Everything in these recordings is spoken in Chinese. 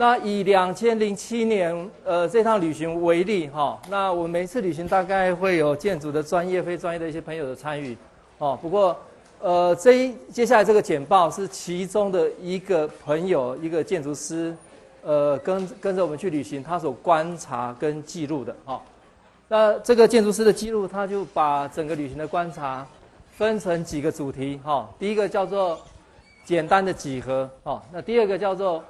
那以两千零七年呃这趟旅行为例哈，那我每次旅行大概会有建筑的专业、非专业的一些朋友的参与哦。不过呃这一接下来这个简报是其中的一个朋友，一个建筑师，呃跟跟着我们去旅行，他所观察跟记录的哈。那这个建筑师的记录，他就把整个旅行的观察分成几个主题哈。第一个叫做简单的几何哦，那第二个叫做。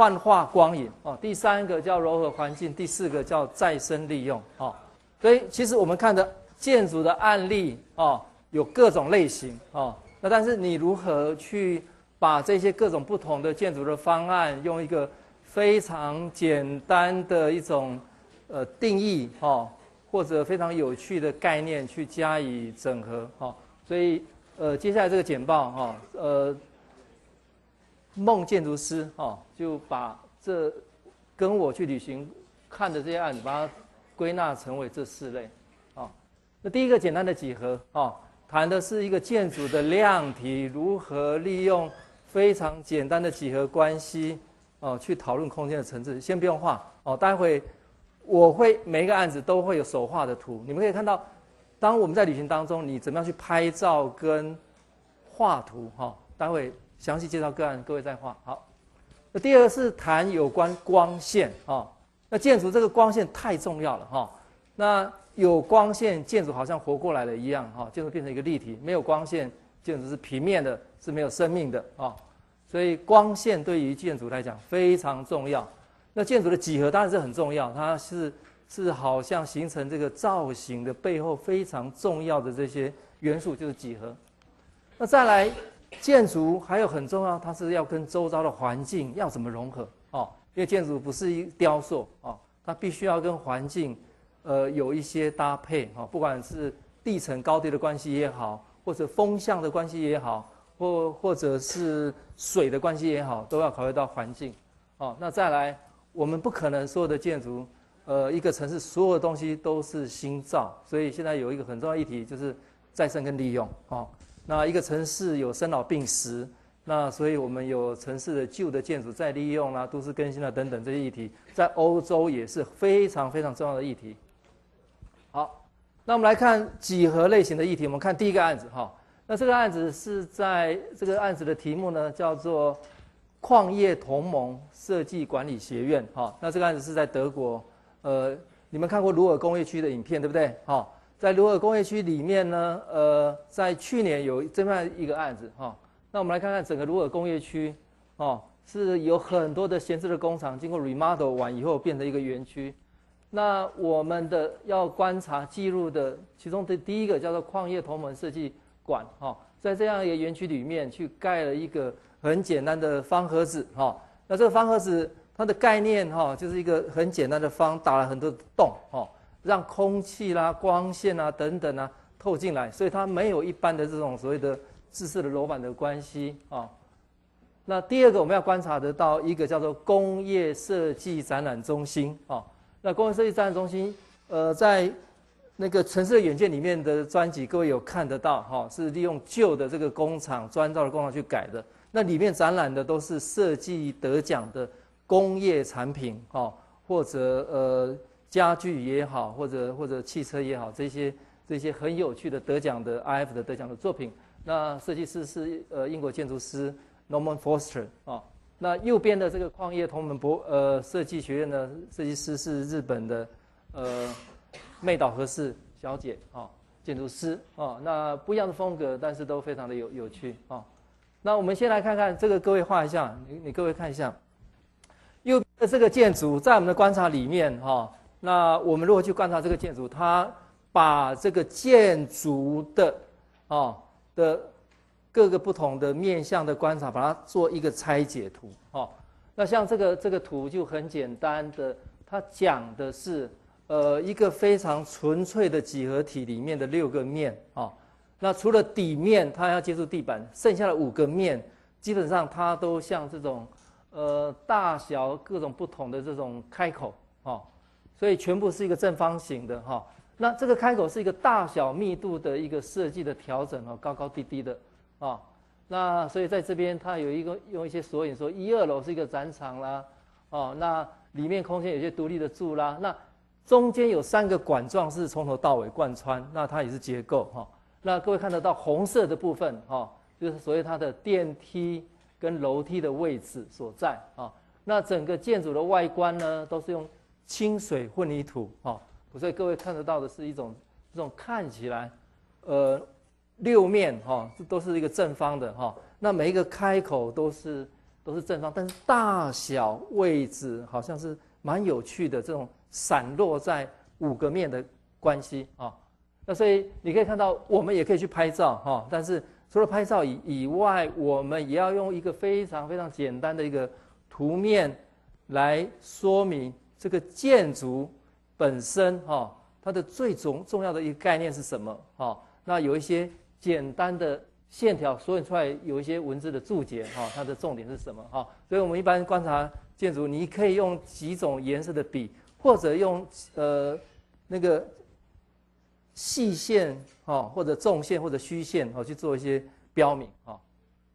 幻化光影哦，第三个叫柔和环境，第四个叫再生利用哦。所以其实我们看的建筑的案例哦，有各种类型哦。那但是你如何去把这些各种不同的建筑的方案，用一个非常简单的一种呃定义哦，或者非常有趣的概念去加以整合哦。所以呃，接下来这个简报哈呃。梦建筑师哦，就把这跟我去旅行看的这些案子，把它归纳成为这四类，啊，那第一个简单的几何啊，谈的是一个建筑的量体如何利用非常简单的几何关系哦，去讨论空间的层次。先不用画哦，待会我会每一个案子都会有手画的图，你们可以看到，当我们在旅行当中，你怎么样去拍照跟画图哈，待会。详细介绍个案，各位再画好。那第二是谈有关光线啊，那建筑这个光线太重要了哈。那有光线，建筑好像活过来了一样哈，建筑变成一个立体；没有光线，建筑是平面的，是没有生命的啊。所以光线对于建筑来讲非常重要。那建筑的几何当然是很重要，它是是好像形成这个造型的背后非常重要的这些元素就是几何。那再来。建筑还有很重要，它是要跟周遭的环境要怎么融合哦？因为建筑不是一雕塑哦，它必须要跟环境，呃，有一些搭配哦。不管是地层高低的关系也好，或者风向的关系也好，或或者是水的关系也好，都要考虑到环境哦。那再来，我们不可能所有的建筑，呃，一个城市所有的东西都是新造，所以现在有一个很重要议题就是再生跟利用哦。那一个城市有生老病死，那所以我们有城市的旧的建筑再利用啦，都市更新啦等等这些议题，在欧洲也是非常非常重要的议题。好，那我们来看几何类型的议题，我们看第一个案子哈。那这个案子是在这个案子的题目呢叫做矿业同盟设计管理学院哈。那这个案子是在德国，呃，你们看过鲁尔工业区的影片对不对？好。在鲁尔工业区里面呢，呃，在去年有这么一个案子哈。那我们来看看整个鲁尔工业区，哦，是有很多的闲置的工厂，经过 remodel 完以后变成一个园区。那我们的要观察记录的其中的第一个叫做矿业同盟设计馆哈，在这样一个园区里面去盖了一个很简单的方盒子哈。那这个方盒子它的概念哈，就是一个很简单的方，打了很多洞哈。让空气啦、光线啊等等啊透进来，所以它没有一般的这种所谓的自式的楼板的关系啊。那第二个我们要观察得到一个叫做工业设计展览中心啊。那工业设计展览中心，呃，在那个城市的远见里面的专辑，各位有看得到哈？是利用旧的这个工厂砖造的工厂去改的。那里面展览的都是设计得奖的工业产品啊，或者呃。家具也好，或者或者汽车也好，这些这些很有趣的得奖的 IF 的得奖的作品。那设计师是呃英国建筑师 Norman Foster 啊。那右边的这个矿业同门博呃设计学院的设计师是日本的呃妹岛和世小姐啊，建筑师啊。那不一样的风格，但是都非常的有有趣啊。那我们先来看看这个，各位画一下，你你各位看一下，右边的这个建筑在我们的观察里面哈。那我们如果去观察这个建筑，它把这个建筑的，啊的各个不同的面向的观察，把它做一个拆解图，哦，那像这个这个图就很简单的，它讲的是，呃，一个非常纯粹的几何体里面的六个面，啊，那除了底面它要接触地板，剩下的五个面，基本上它都像这种，呃，大小各种不同的这种开口，哦。所以全部是一个正方形的哈，那这个开口是一个大小密度的一个设计的调整哦，高高低低的啊，那所以在这边它有一个用一些索引说一二楼是一个展场啦，哦，那里面空间有些独立的柱啦，那中间有三个管状是从头到尾贯穿，那它也是结构哈。那各位看得到红色的部分哈，就是所谓它的电梯跟楼梯的位置所在啊。那整个建筑的外观呢，都是用清水混凝土哈，所以各位看得到的是一种这种看起来呃六面哈，这都是一个正方的哈。那每一个开口都是都是正方，但是大小位置好像是蛮有趣的，这种散落在五个面的关系啊。那所以你可以看到，我们也可以去拍照哈，但是除了拍照以以外，我们也要用一个非常非常简单的一个图面来说明这个建筑本身哈，它的最重重要的一个概念是什么哈？那有一些简单的线条索引出来，有一些文字的注解哈，它的重点是什么哈？所以我们一般观察建筑，你可以用几种颜色的笔，或者用呃那个。细线哈，或者纵线或者虚线哦，去做一些标明啊。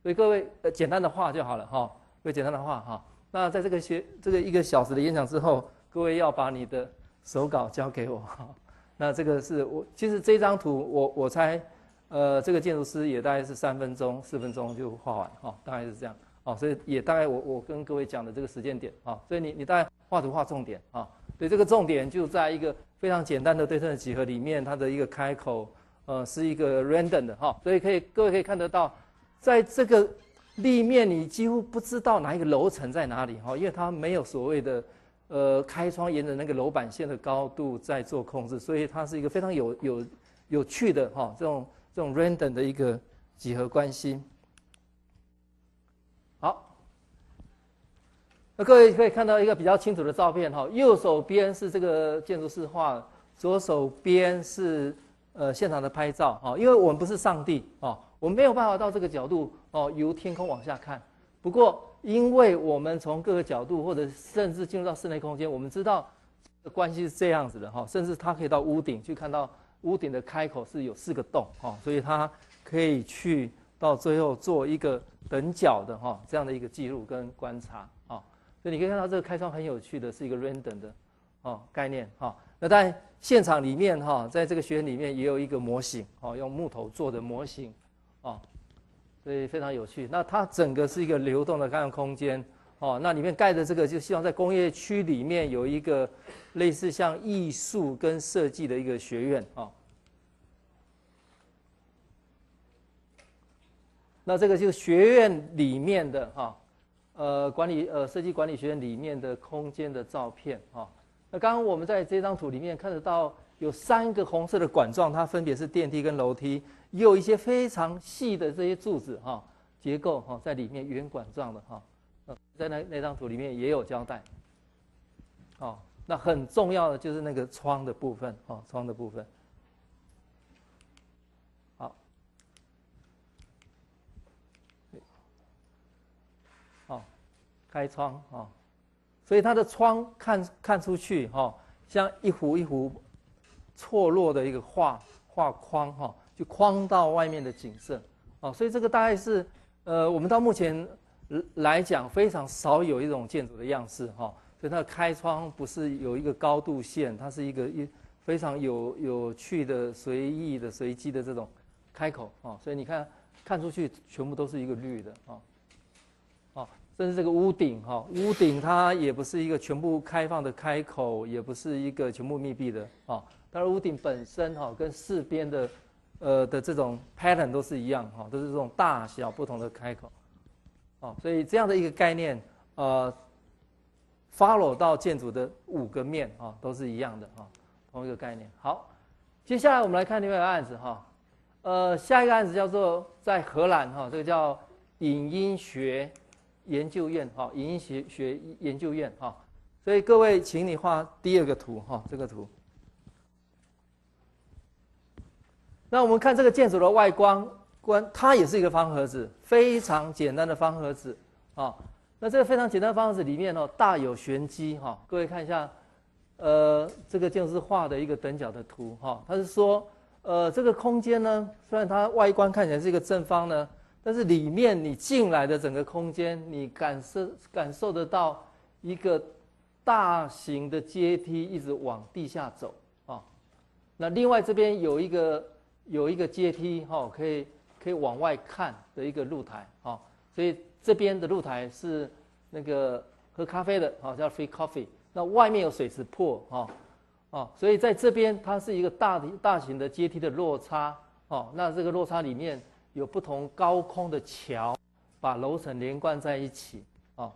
所以各位呃，简单的画就好了哈。各位简单的画哈。那在这个学这个一个小时的演讲之后，各位要把你的手稿交给我哈。那这个是我其实这张图我我猜呃，这个建筑师也大概是三分钟四分钟就画完哈，大概是这样哦。所以也大概我我跟各位讲的这个时间点啊，所以你你大概画图画重点啊。对，这个重点就在一个。非常简单的对称的几何里面，它的一个开口，呃，是一个 random 的哈，所以可以各位可以看得到，在这个立面你几乎不知道哪一个楼层在哪里哈，因为它没有所谓的呃开窗沿着那个楼板线的高度在做控制，所以它是一个非常有有有趣的哈这种这种 random 的一个几何关系。好，那各位可以看到一个比较清楚的照片哈，右手边是这个建筑师画。左手边是呃现场的拍照啊，因为我们不是上帝啊，我们没有办法到这个角度哦，由天空往下看。不过，因为我们从各个角度或者甚至进入到室内空间，我们知道的关系是这样子的哈，甚至它可以到屋顶去看到屋顶的开口是有四个洞哈，所以它可以去到最后做一个等角的哈这样的一个记录跟观察啊。所以你可以看到这个开窗很有趣的是一个 random 的哦概念哈。那在现场里面哈，在这个学院里面也有一个模型哦，用木头做的模型，哦，所以非常有趣。那它整个是一个流动的开放空间哦，那里面盖的这个就希望在工业区里面有一个类似像艺术跟设计的一个学院啊。那这个就是学院里面的哈，呃，管理呃设计管理学院里面的空间的照片哈。那刚刚我们在这张图里面看得到有三个红色的管状，它分别是电梯跟楼梯，也有一些非常细的这些柱子哈结构哈在里面圆管状的哈，呃在那那张图里面也有交代。哦，那很重要的就是那个窗的部分哦，窗的部分。好，好，开窗啊。所以它的窗看看出去哈，像一幅一幅错落的一个画画框哈，就框到外面的景色哦。所以这个大概是呃，我们到目前来讲非常少有一种建筑的样式哈。所以它的开窗不是有一个高度线，它是一个一非常有有趣的随意的随机的这种开口啊。所以你看看出去全部都是一个绿的啊。甚至这个屋顶哈，屋顶它也不是一个全部开放的开口，也不是一个全部密闭的啊。当然，屋顶本身哈跟四边的呃的这种 pattern 都是一样哈，都是这种大小不同的开口，哦，所以这样的一个概念呃，follow 到建筑的五个面啊都是一样的哈，同一个概念。好，接下来我们来看另外一个案子哈，呃，下一个案子叫做在荷兰哈，这个叫影音学。研究院哈，影音学学研究院哈，所以各位，请你画第二个图哈，这个图。那我们看这个建筑的外观，观它也是一个方盒子，非常简单的方盒子啊。那这个非常简单的方盒子里面哦，大有玄机哈。各位看一下，呃，这个建筑师画的一个等角的图哈，它是说，呃，这个空间呢，虽然它外观看起来是一个正方呢。但是里面你进来的整个空间，你感受感受得到一个大型的阶梯一直往地下走啊。那另外这边有一个有一个阶梯哈，可以可以往外看的一个露台啊。所以这边的露台是那个喝咖啡的啊，叫 free coffee。那外面有水池铺啊。哦，所以在这边它是一个大的大型的阶梯的落差哦，那这个落差里面有不同高空的桥，把楼层连贯在一起哦，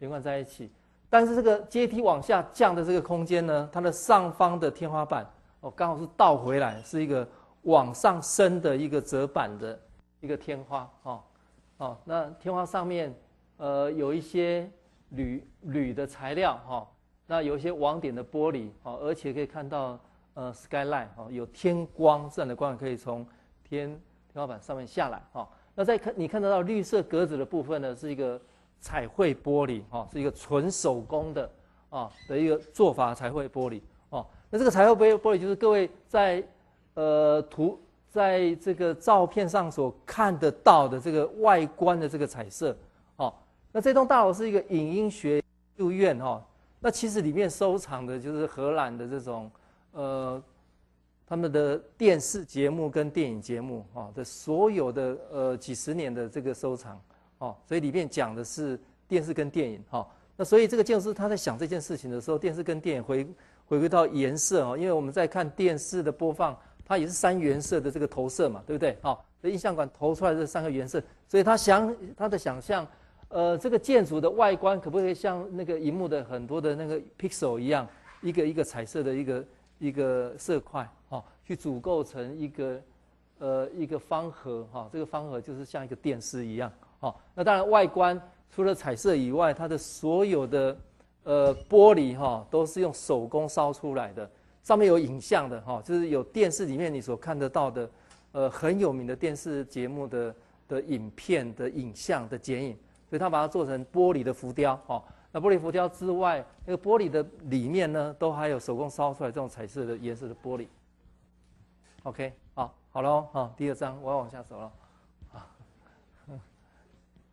连贯在一起。但是这个阶梯往下降的这个空间呢，它的上方的天花板哦，刚好是倒回来，是一个往上升的一个折板的一个天花哦哦，那天花上面呃有一些铝铝的材料哈。那有一些网点的玻璃哦，而且可以看到呃 skyline 哦，有天光这样的光可以从天天花板上面下来哈。那在看你看得到绿色格子的部分呢，是一个彩绘玻璃哈，是一个纯手工的啊的一个做法彩绘玻璃哦。那这个彩绘玻玻璃就是各位在呃图在这个照片上所看得到的这个外观的这个彩色哦。那这栋大楼是一个影音学研院哈。那其实里面收藏的就是荷兰的这种，呃，他们的电视节目跟电影节目啊的所有的呃几十年的这个收藏哦，所以里面讲的是电视跟电影哈。那所以这个建筑师他在想这件事情的时候，电视跟电影回回归到颜色哦，因为我们在看电视的播放，它也是三原色的这个投射嘛，对不对？好，那印象馆投出来这三个原色，所以他想他的想象。呃，这个建筑的外观可不可以像那个荧幕的很多的那个 pixel 一样，一个一个彩色的一个一个色块，哈，去组构成一个呃一个方盒，哈，这个方盒就是像一个电视一样，哈。那当然外观除了彩色以外，它的所有的呃玻璃哈都是用手工烧出来的，上面有影像的，哈，就是有电视里面你所看得到的，呃很有名的电视节目的的影片的影像的剪影。所以它把它做成玻璃的浮雕，哦，那玻璃浮雕之外，那个玻璃的里面呢，都还有手工烧出来这种彩色的颜色的玻璃。OK，好，好了，好，第二张我要往下走了，好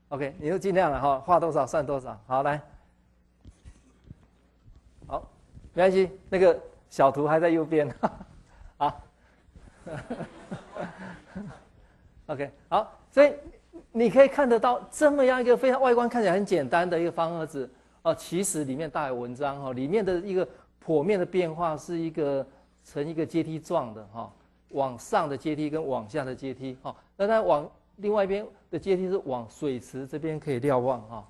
，OK，你就尽量了哈，画多少算多少，好来，好，没关系，那个小图还在右边，好，OK，好，所以。你可以看得到这么样一个非常外观看起来很简单的一个方盒子哦，其实里面大有文章哈。里面的一个剖面的变化是一个呈一个阶梯状的哈，往上的阶梯跟往下的阶梯哈。那它往另外一边的阶梯是往水池这边可以瞭望哈。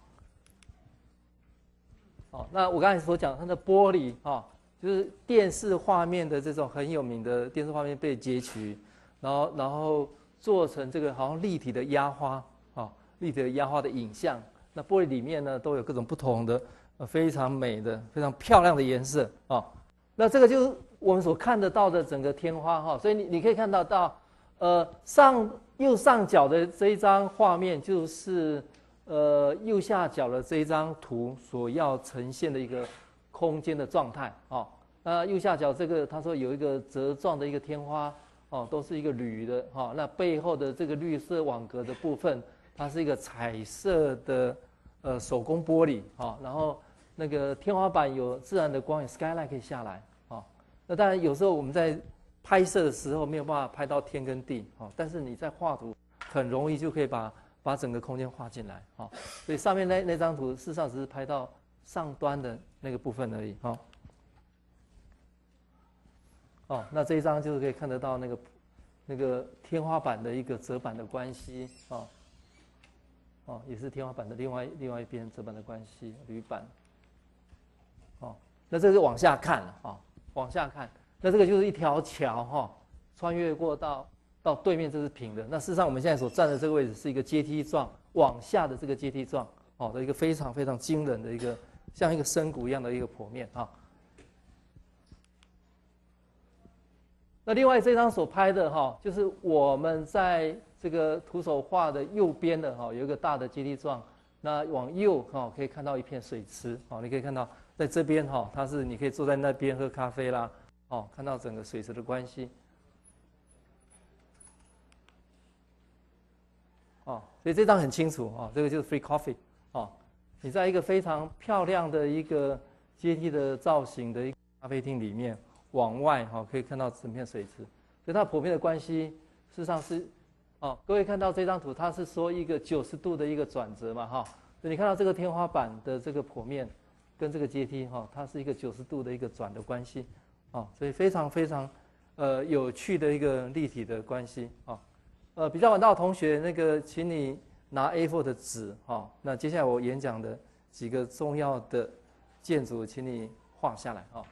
好，那我刚才所讲它的玻璃哈，就是电视画面的这种很有名的电视画面被截取，然后然后做成这个好像立体的压花啊。立体的压花的影像，那玻璃里面呢都有各种不同的、呃非常美的、非常漂亮的颜色啊。那这个就是我们所看得到的整个天花哈。所以你你可以看到到，呃上右上角的这一张画面就是呃右下角的这一张图所要呈现的一个空间的状态啊。那右下角这个他说有一个折状的一个天花哦，都是一个铝的哈。那背后的这个绿色网格的部分。它是一个彩色的，呃，手工玻璃啊，然后那个天花板有自然的光，有，skyline 可以下来啊。那当然有时候我们在拍摄的时候没有办法拍到天跟地哦，但是你在画图很容易就可以把把整个空间画进来哦。所以上面那那张图事实上只是拍到上端的那个部分而已啊。哦，那这一张就是可以看得到那个那个天花板的一个折板的关系啊。哦，也是天花板的另外另外一边折板的关系，铝板。哦，那这是往下看了啊，往下看，那这个就是一条桥哈，穿越过到到对面，这是平的。那事实上我们现在所站的这个位置是一个阶梯状往下的这个阶梯状，哦的一个非常非常惊人的一个像一个深谷一样的一个剖面啊。那另外这张所拍的哈，就是我们在。这个徒手画的右边的哈，有一个大的阶梯状，那往右哈可以看到一片水池，哦，你可以看到在这边哈，它是你可以坐在那边喝咖啡啦，哦，看到整个水池的关系，哦，所以这张很清楚啊，这个就是 free coffee，你在一个非常漂亮的一个阶梯的造型的一个咖啡厅里面，往外哈可以看到整片水池，所以它普遍的关系事实上是，哦，各位看到这张图，它是说一个九十度的一个转折嘛哈，所以你看到这个天花板的这个剖面跟这个阶梯哈，它是一个九十度的一个转的关系，哦，所以非常非常呃有趣的一个立体的关系啊，呃比较晚到的同学那个请你。拿 A4 的纸，哈，那接下来我演讲的几个重要的建筑，请你画下来，哈。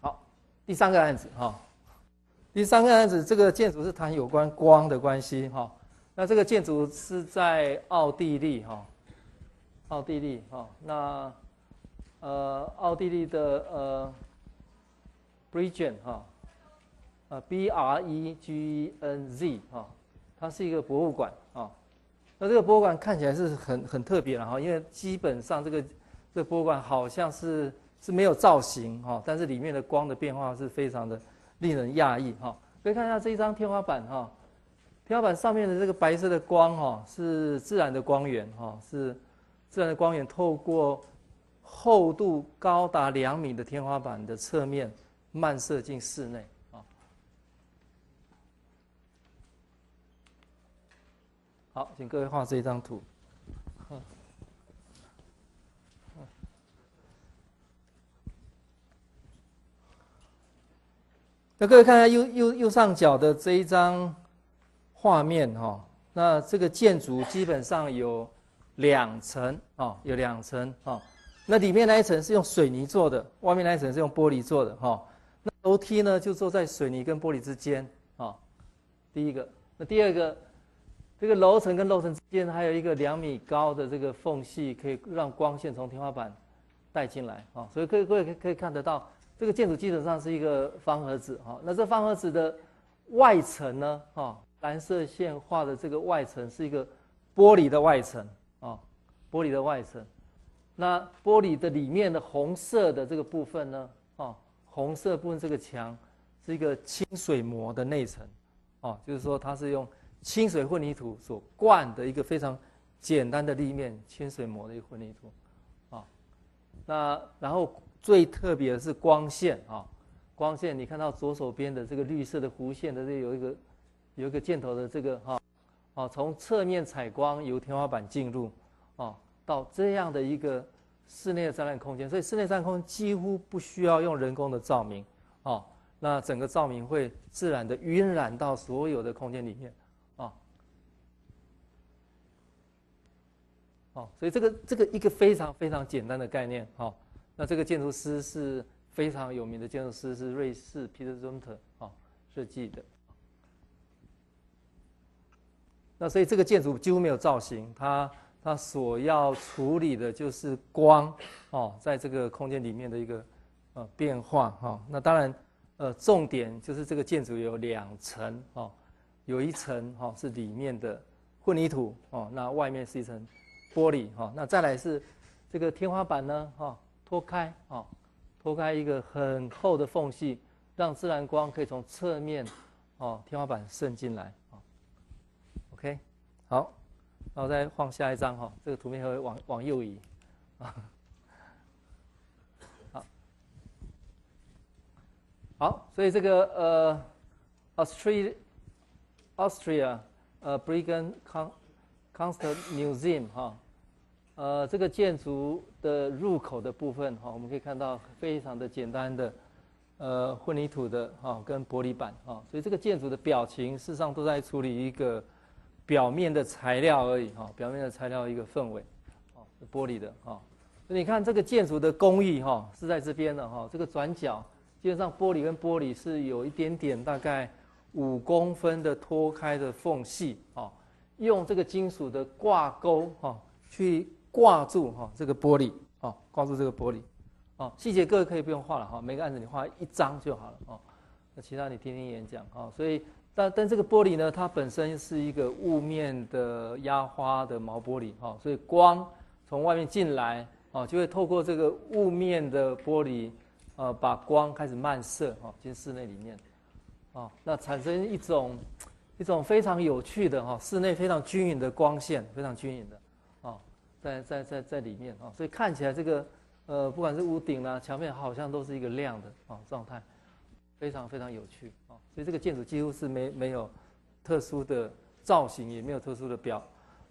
好，第三个案子，哈，第三个案子，这个建筑是谈有关光的关系，哈。那这个建筑是在奥地利，哈，奥地利，哈，那呃，奥地利的呃，Bregen，哈，呃，B R E G N Z，哈。它是一个博物馆啊，那这个博物馆看起来是很很特别了哈，因为基本上这个这个博物馆好像是是没有造型哈，但是里面的光的变化是非常的令人讶异哈。可以看一下这一张天花板哈，天花板上面的这个白色的光哈是自然的光源哈，是自然的光源透过厚度高达两米的天花板的侧面漫射进室内。好，请各位画这一张图。那各位看下右右右上角的这一张画面哈，那这个建筑基本上有两层啊，有两层啊。那里面那一层是用水泥做的，外面那一层是用玻璃做的哈。那楼梯呢就坐在水泥跟玻璃之间啊。第一个，那第二个。这个楼层跟楼层之间还有一个两米高的这个缝隙，可以让光线从天花板带进来啊。所以各位各位可以看得到，这个建筑基本上是一个方盒子哈。那这方盒子的外层呢，哈，蓝色线画的这个外层是一个玻璃的外层啊，玻璃的外层。那玻璃的里面的红色的这个部分呢，啊，红色部分这个墙是一个清水膜的内层，啊，就是说它是用。清水混凝土所灌的一个非常简单的立面，清水膜的一个混凝土，啊，那然后最特别的是光线啊，光线你看到左手边的这个绿色的弧线的这有一个有一个箭头的这个哈，啊，从侧面采光由天花板进入，啊，到这样的一个室内的展览空间，所以室内展览空间几乎不需要用人工的照明，啊，那整个照明会自然的晕染到所有的空间里面。哦，所以这个这个一个非常非常简单的概念，哈，那这个建筑师是非常有名的建筑师，是瑞士 Peter Zumthor 啊设计的。那所以这个建筑几乎没有造型，它它所要处理的就是光，哦，在这个空间里面的一个呃变化，哈，那当然呃重点就是这个建筑有两层，哦，有一层哈是里面的混凝土，哦，那外面是一层。玻璃哈，那再来是这个天花板呢哈，脱开啊，脱开一个很厚的缝隙，让自然光可以从侧面哦天花板渗进来啊。OK，好，那我再放下一张哈，这个图片会往往右移啊。好，好，所以这个呃，Austria，Austria，呃，Briggen Constant Museum 哈。呃，这个建筑的入口的部分哈，我们可以看到非常的简单的，呃，混凝土的哈跟玻璃板哈，所以这个建筑的表情事实上都在处理一个表面的材料而已哈，表面的材料一个氛围，哦，玻璃的哈，你看这个建筑的工艺哈是在这边的哈，这个转角基本上玻璃跟玻璃是有一点点大概五公分的脱开的缝隙啊，用这个金属的挂钩哈去。挂住哈这个玻璃哦，挂住这个玻璃哦，细节各位可以不用画了哈，每个案子你画一张就好了哦。那其他你听听演讲啊。所以但但这个玻璃呢，它本身是一个雾面的压花的毛玻璃哈，所以光从外面进来哦，就会透过这个雾面的玻璃呃，把光开始漫射哈进室内里面哦，那产生一种一种非常有趣的哈室内非常均匀的光线，非常均匀的。在在在在里面啊，所以看起来这个呃，不管是屋顶啦、墙面，好像都是一个亮的啊状态，非常非常有趣啊。所以这个建筑几乎是没没有特殊的造型，也没有特殊的表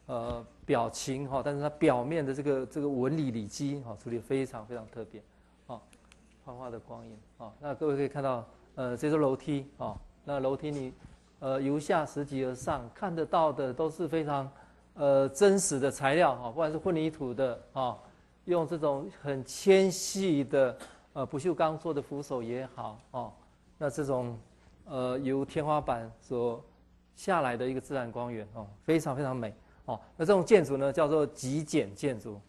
呃表情哈，但是它表面的这个这个纹理里基哈处理非常非常特别啊，花花的光影啊。那各位可以看到呃，这座楼梯啊，那楼梯你呃由下拾级而上，看得到的都是非常。呃，真实的材料哈，不管是混凝土的啊，用这种很纤细的呃不锈钢做的扶手也好哦，那这种呃由天花板所下来的一个自然光源哦，非常非常美哦。那这种建筑呢，叫做极简建筑，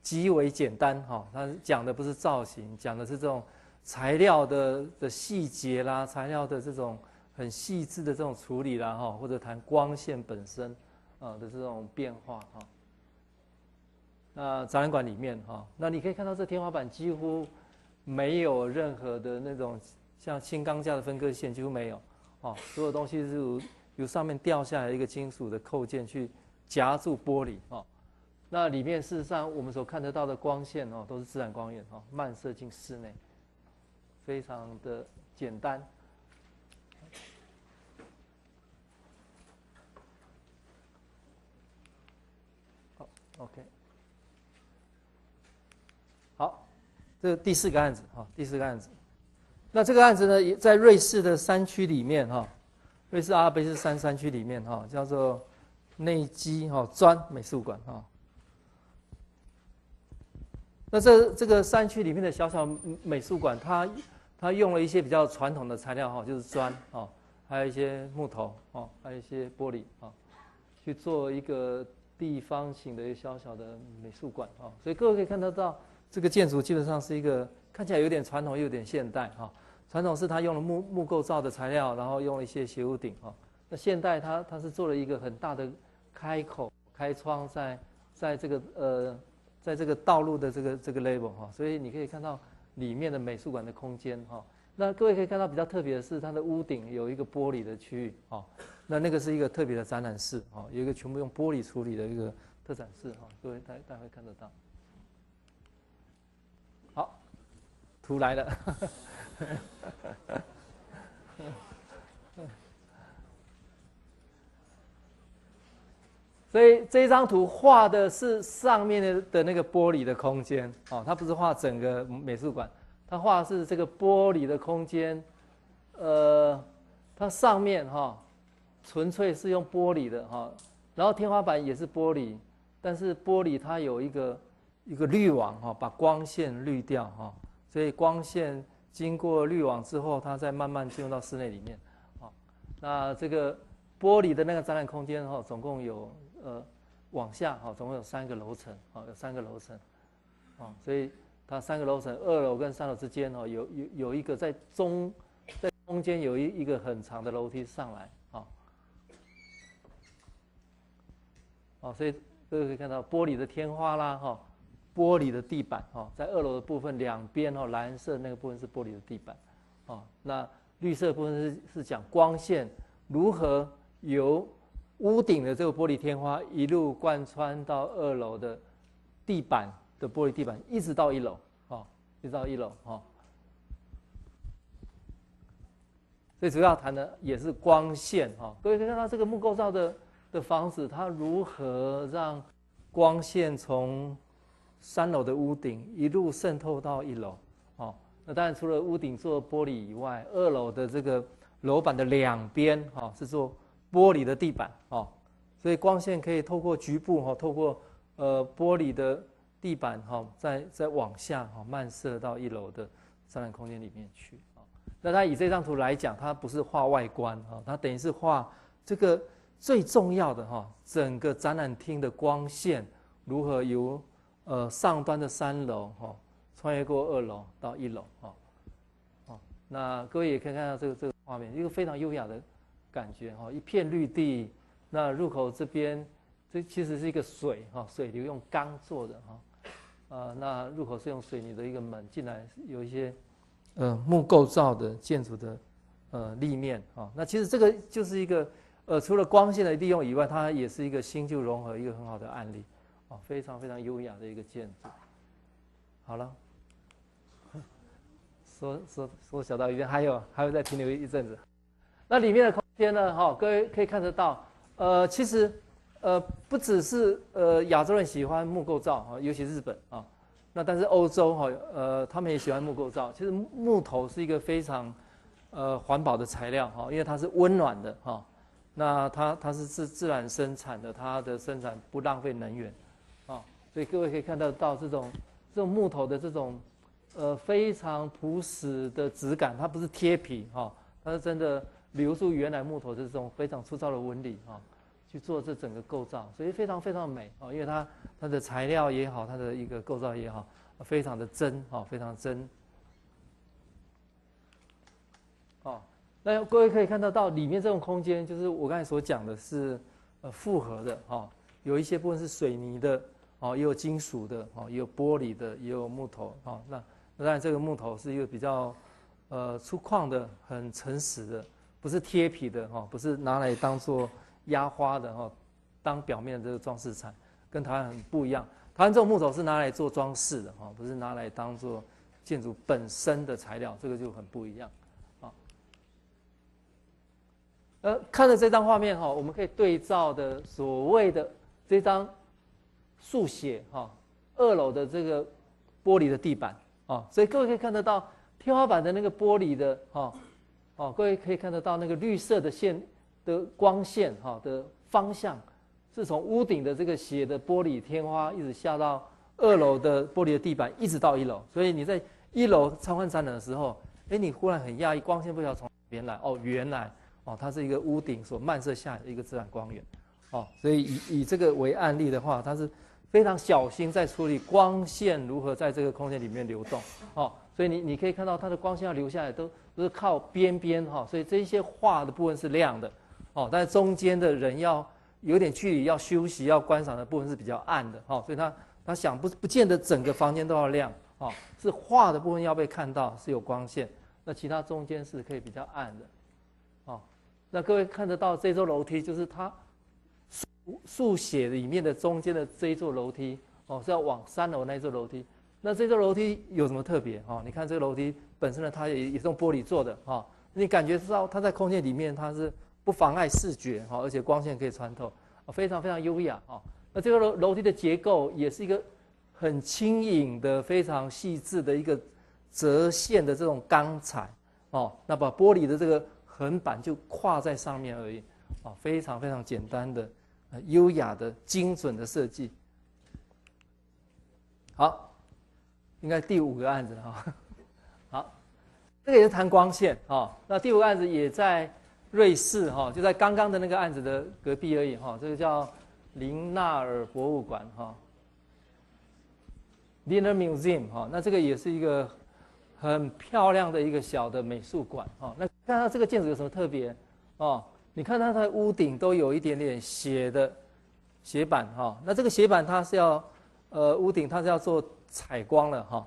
极为简单哈。它讲的不是造型，讲的是这种材料的的细节啦，材料的这种很细致的这种处理啦哈，或者谈光线本身。啊的这种变化哈，那展览馆里面哈，那你可以看到这天花板几乎没有任何的那种像轻钢架的分割线，几乎没有，哦，所有东西是由由上面掉下来一个金属的扣件去夹住玻璃哦，那里面事实上我们所看得到的光线哦，都是自然光源哦，漫射进室内，非常的简单。OK，好，这是第四个案子哈，第四个案子。那这个案子呢，也在瑞士的山区里面哈，瑞士阿尔卑斯山山区里面哈，叫做内基哈砖美术馆哈。那这这个山区里面的小小美术馆，它它用了一些比较传统的材料哈，就是砖啊，还有一些木头啊，还有一些玻璃啊，去做一个。地方型的一个小小的美术馆啊，所以各位可以看得到，这个建筑基本上是一个看起来有点传统又有点现代哈。传统是它用了木木构造的材料，然后用了一些斜屋顶哈。那现代它它是做了一个很大的开口开窗在在这个呃在这个道路的这个这个 level 哈，所以你可以看到里面的美术馆的空间哈。那各位可以看到比较特别的是它的屋顶有一个玻璃的区域啊。那那个是一个特别的展览室啊，有一个全部用玻璃处理的一个特展室哈，各位大大家会看得到。好，图来了。所以这张图画的是上面的的那个玻璃的空间哦，它不是画整个美术馆，它画的是这个玻璃的空间，呃，它上面哈。纯粹是用玻璃的哈，然后天花板也是玻璃，但是玻璃它有一个一个滤网哈，把光线滤掉哈，所以光线经过滤网之后，它再慢慢进入到室内里面，啊，那这个玻璃的那个展览空间哈，总共有呃往下哈，总共有三个楼层，啊，有三个楼层，啊，所以它三个楼层，二楼跟三楼之间哦，有有有一个在中在中间有一一个很长的楼梯上来。哦，所以各位可以看到玻璃的天花啦，哈，玻璃的地板，哈，在二楼的部分两边，哈，蓝色那个部分是玻璃的地板，哦，那绿色部分是是讲光线如何由屋顶的这个玻璃天花一路贯穿到二楼的地板的玻璃地板，一直到一楼，哦，一直到一楼，哈。最主要谈的也是光线，哈，各位可以看到这个木构造的。的房子，它如何让光线从三楼的屋顶一路渗透到一楼？哦，那当然除了屋顶做玻璃以外，二楼的这个楼板的两边，哈，是做玻璃的地板，哦，所以光线可以透过局部，哈，透过呃玻璃的地板，哈，再再往下，哈，漫射到一楼的展览空间里面去，啊，那它以这张图来讲，它不是画外观，哈，它等于是画这个。最重要的哈，整个展览厅的光线如何由呃上端的三楼哈穿越过二楼到一楼哈，哦，那各位也可以看到这个这个画面，一个非常优雅的感觉哈，一片绿地，那入口这边这其实是一个水哈，水流用钢做的哈，啊，那入口是用水泥的一个门进来，有一些呃木构造的建筑的呃立面啊，那其实这个就是一个。呃，除了光线的利用以外，它也是一个新旧融合一个很好的案例，哦，非常非常优雅的一个建筑。好了，缩缩缩小到一边，还有还会再停留一阵子。那里面的空间呢？哈，各位可以看得到，呃，其实，呃，不只是呃亚洲人喜欢木构造哈，尤其日本啊。那但是欧洲哈，呃，他们也喜欢木构造。其实木头是一个非常，呃，环保的材料哈，因为它是温暖的哈。那它它是自自然生产的，它的生产不浪费能源，啊，所以各位可以看得到这种这种木头的这种，呃，非常朴实的质感，它不是贴皮哈，它是真的留住原来木头的这种非常粗糙的纹理哈。去做这整个构造，所以非常非常美哦，因为它它的材料也好，它的一个构造也好，非常的真哦，非常真。哦，那各位可以看得到里面这种空间，就是我刚才所讲的是呃复合的哈，有一些部分是水泥的哦，也有金属的哦，也有玻璃的，也有木头哦。那当然这个木头是一个比较呃粗犷的，很诚实的，不是贴皮的哈，不是拿来当做。压花的哈，当表面的这个装饰材，跟台湾很不一样。台湾这种木头是拿来做装饰的哈，不是拿来当做建筑本身的材料，这个就很不一样。啊，呃，看了这张画面哈，我们可以对照的所谓的这张速写哈，二楼的这个玻璃的地板啊，所以各位可以看得到天花板的那个玻璃的哈，哦，各位可以看得到那个绿色的线。的光线哈的方向是从屋顶的这个斜的玻璃天花一直下到二楼的玻璃的地板，一直到一楼。所以你在一楼参观展览的时候，哎，你忽然很讶异，光线不晓得从哪边来哦，原来哦，它是一个屋顶所漫射下的一个自然光源，哦，所以以以这个为案例的话，它是非常小心在处理光线如何在这个空间里面流动，哦，所以你你可以看到它的光线要流下来都都是靠边边哈，所以这些画的部分是亮的。哦，但是中间的人要有点距离，要休息、要观赏的部分是比较暗的，哦，所以他他想不不见得整个房间都要亮，哦，是画的部分要被看到是有光线，那其他中间是可以比较暗的，哦，那各位看得到这座楼梯就是它速速写里面的中间的这一座楼梯，哦，是要往三楼那一座楼梯，那这座楼梯有什么特别？哦，你看这个楼梯本身呢，它也也是用玻璃做的，哈，你感觉到它在空间里面它是。不妨碍视觉哈，而且光线可以穿透，非常非常优雅啊。那这个楼楼梯的结构也是一个很轻盈的、非常细致的一个折线的这种钢材哦。那把玻璃的这个横板就跨在上面而已啊，非常非常简单的、优雅的、精准的设计。好，应该第五个案子了哈。好，这个也是谈光线啊。那第五个案子也在。瑞士哈就在刚刚的那个案子的隔壁而已哈，这个叫林纳尔博物馆哈 l i n n e r Museum 哈，那这个也是一个很漂亮的一个小的美术馆哈。那看到这个建筑有什么特别哦？你看它的屋顶都有一点点斜的斜板哈，那这个斜板它是要呃屋顶它是要做采光的哈。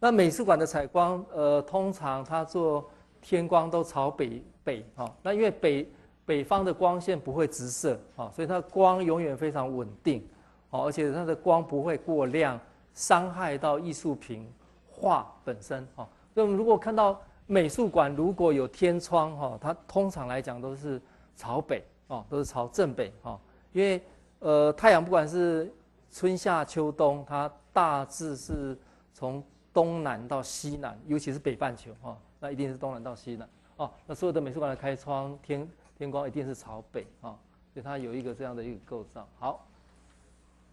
那美术馆的采光呃通常它做天光都朝北。北哈，那因为北北方的光线不会直射啊，所以它光永远非常稳定，哦，而且它的光不会过亮，伤害到艺术品画本身哈。所以我们如果看到美术馆如果有天窗哈，它通常来讲都是朝北哦，都是朝正北哈，因为呃太阳不管是春夏秋冬，它大致是从东南到西南，尤其是北半球哈，那一定是东南到西南。哦，那所有的美术馆的开窗天天光一定是朝北啊，所以它有一个这样的一个构造。好，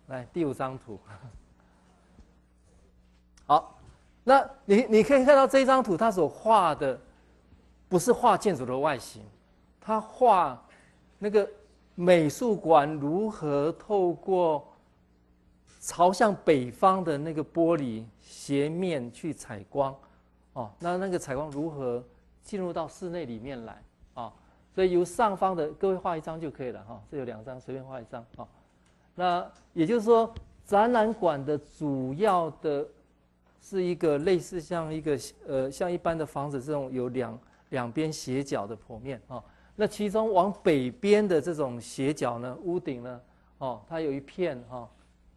来第五张图。好，那你你可以看到这张图，它所画的不是画建筑的外形，它画那个美术馆如何透过朝向北方的那个玻璃斜面去采光。哦，那那个采光如何？进入到室内里面来啊，所以由上方的各位画一张就可以了哈，这有两张，随便画一张啊。那也就是说，展览馆的主要的是一个类似像一个呃像一般的房子这种有两两边斜角的剖面啊。那其中往北边的这种斜角呢，屋顶呢，哦，它有一片哈，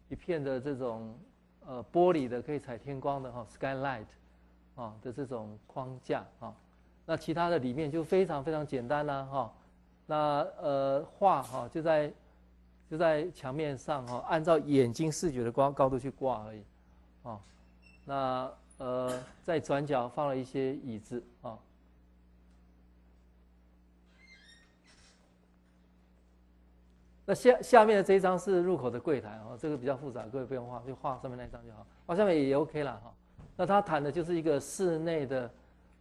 一片的这种呃玻璃的可以采天光的哈 skylight 啊的这种框架啊，那其他的里面就非常非常简单啦哈，那呃画哈就在就在墙面上哈，按照眼睛视觉的光高度去挂而已，啊，那呃在转角放了一些椅子啊。那下下面的这一张是入口的柜台哦，这个比较复杂，各位不用画，就画上面那一张就好，画下面也 OK 了哈。那他谈的就是一个室内的，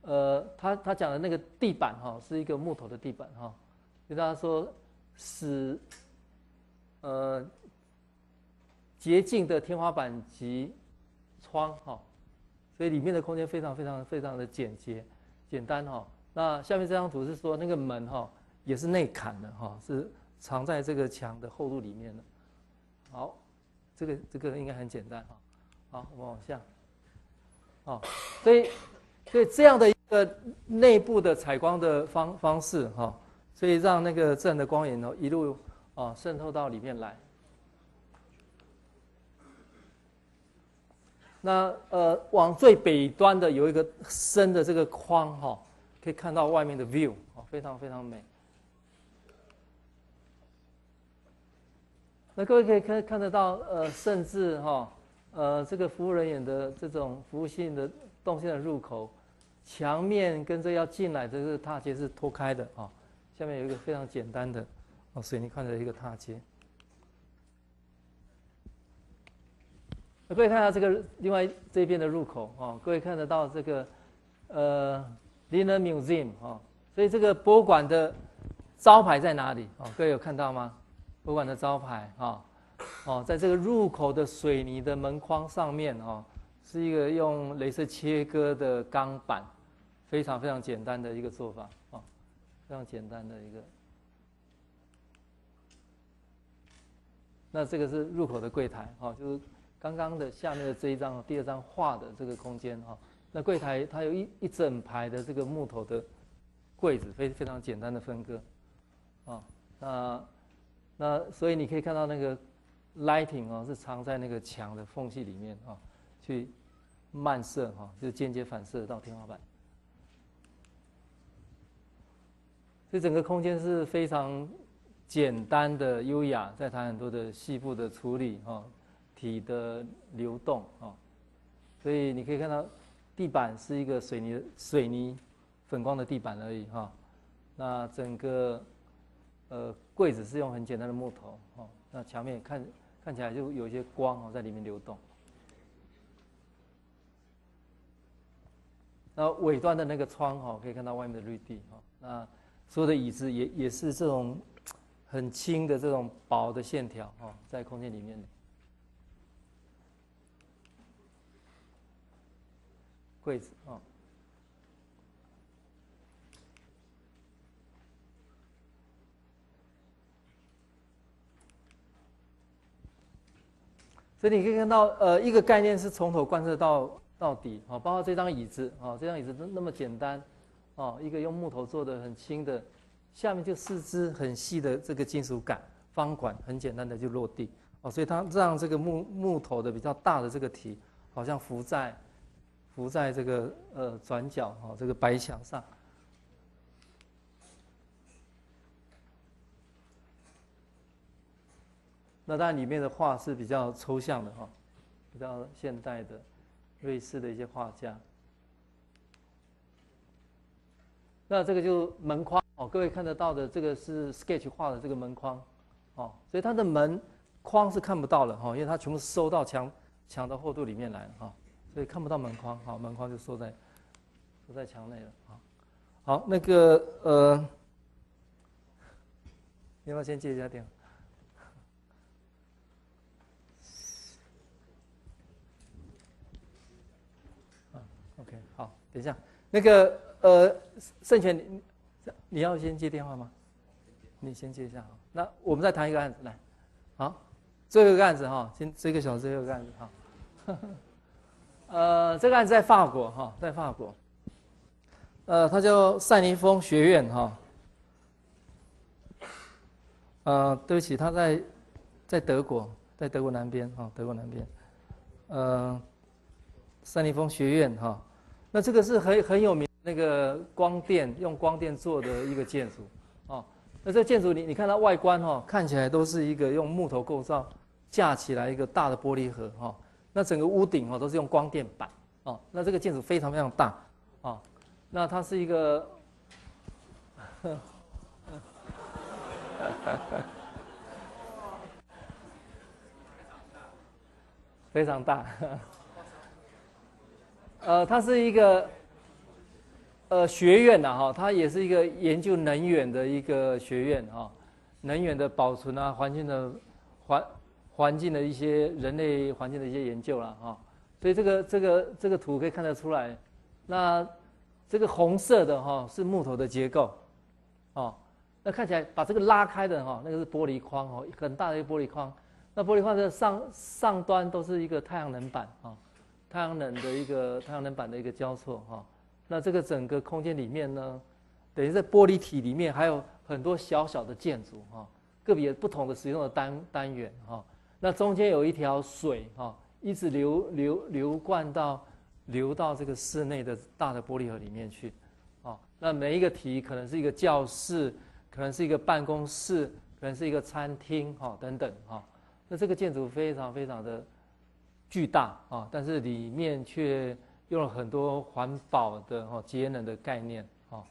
呃，他他讲的那个地板哈，是一个木头的地板哈，就他说使呃洁净的天花板及窗哈，所以里面的空间非常非常非常的简洁简单哈。那下面这张图是说那个门哈也是内砍的哈，是。藏在这个墙的厚度里面的。好，这个这个应该很简单哈。好，我们往下。好，所以所以这样的个内部的采光的方方式哈，所以让那个自然的光源呢一路啊渗透到里面来。那呃，往最北端的有一个深的这个框哈，可以看到外面的 view 啊，非常非常美。那各位可以看看得到，呃，甚至哈，呃，这个服务人员的这种服务性的动线的入口，墙面跟这要进来的这个踏阶是脱开的啊。下面有一个非常简单的哦水泥块的一个踏阶。各位看下这个另外这边的入口啊，各位看得到这个呃 l i n e r Museum 啊，所以这个博物馆的招牌在哪里啊？各位有看到吗？博物馆的招牌啊，哦，在这个入口的水泥的门框上面哦，是一个用镭射切割的钢板，非常非常简单的一个做法啊，非常简单的一个。那这个是入口的柜台啊，就是刚刚的下面的这一张第二张画的这个空间哈。那柜台它有一一整排的这个木头的柜子，非非常简单的分割啊，那。那所以你可以看到那个 lighting 哦，是藏在那个墙的缝隙里面啊，去漫射哈，就间接反射到天花板。所以整个空间是非常简单的、优雅，在谈很多的细部的处理哈，体的流动啊，所以你可以看到地板是一个水泥水泥粉光的地板而已哈，那整个。呃，柜子是用很简单的木头哦，那墙面看看起来就有一些光哦在里面流动。那尾端的那个窗哈，可以看到外面的绿地哈。那所有的椅子也也是这种很轻的这种薄的线条哈，在空间里面。柜子啊。所以你可以看到，呃，一个概念是从头贯彻到到底，啊，包括这张椅子，啊，这张椅子那么简单，哦，一个用木头做的很轻的，下面就四支很细的这个金属杆，方管很简单的就落地，哦，所以它让这个木木头的比较大的这个体，好像浮在浮在这个呃转角，哦，这个白墙上。那当然，里面的画是比较抽象的哈，比较现代的，瑞士的一些画家。那这个就门框哦，各位看得到的这个是 Sketch 画的这个门框，哦，所以它的门框是看不到了哈，因为它全部收到墙墙的厚度里面来了哈，所以看不到门框，好，门框就收在收在墙内了啊。好，那个呃，要不要先接一下电话？等一下，那个呃，盛权，你你要先接电话吗？你先接一下哈。那我们再谈一个案子来，好，最后一个案子哈，先这个小时最后一个案子哈。呃，这个案子在法国哈，在法国。呃，它叫塞尼峰学院哈。呃，对不起，他在在德国，在。德国南边哈，德国南边，呃，三林峰学院哈，那这个是很很有名那个光电用光电做的一个建筑，哦，那这建筑你你看它外观哈，看起来都是一个用木头构造架起来一个大的玻璃盒哈，那整个屋顶哦都是用光电板哦，那这个建筑非常非常大啊，那它是一个。非常大，呃，它是一个呃学院呐，哈，它也是一个研究能源的一个学院啊，能源的保存啊，环境的环环境的一些人类环境的一些研究了哈，所以这个这个这个图可以看得出来，那这个红色的哈是木头的结构，哦。那看起来把这个拉开的哈，那个是玻璃框哦，很大的一个玻璃框。那玻璃框的上上端都是一个太阳能板啊，太阳能的一个太阳能板的一个交错哈。那这个整个空间里面呢，等于在玻璃体里面还有很多小小的建筑哈，个别不同的使用的单单元哈。那中间有一条水哈，一直流流流灌到流到这个室内的大的玻璃盒里面去啊。那每一个题可能是一个教室。可能是一个办公室，可能是一个餐厅，哈，等等，哈。那这个建筑非常非常的巨大啊，但是里面却用了很多环保的、哈节能的概念，啊。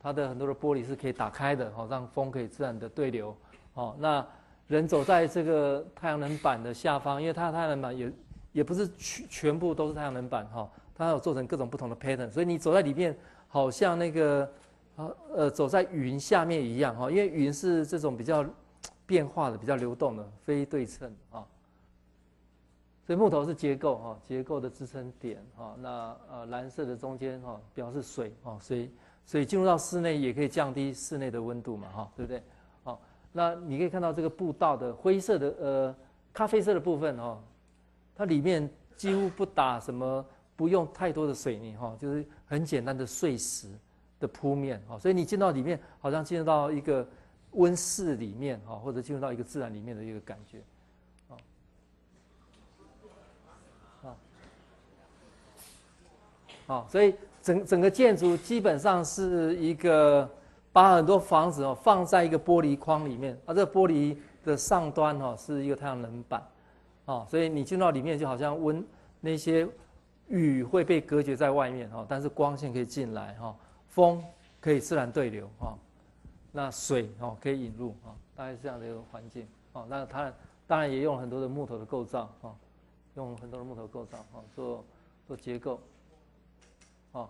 它的很多的玻璃是可以打开的，哈，让风可以自然的对流，哦。那人走在这个太阳能板的下方，因为它的太阳能板也也不是全全部都是太阳能板，哈，它有做成各种不同的 pattern，所以你走在里面，好像那个。呃，呃，走在云下面一样哈，因为云是这种比较变化的、比较流动的、非对称的啊。所以木头是结构哈，结构的支撑点哈。那呃，蓝色的中间哈，表示水哈，水水进入到室内也可以降低室内的温度嘛哈，对不对？好，那你可以看到这个步道的灰色的呃咖啡色的部分哈，它里面几乎不打什么，不用太多的水泥哈，就是很简单的碎石。的铺面哈，所以你进到里面，好像进入到一个温室里面哈，或者进入到一个自然里面的一个感觉，啊，啊，好，所以整整个建筑基本上是一个把很多房子哦放在一个玻璃框里面，啊，这个玻璃的上端哈是一个太阳能板，啊，所以你进到里面就好像温那些雨会被隔绝在外面哈，但是光线可以进来哈。风可以自然对流啊，那水哦可以引入啊，大概是这样的一个环境啊。那它当然也用很多的木头的构造啊，用很多的木头构造啊做做结构哦。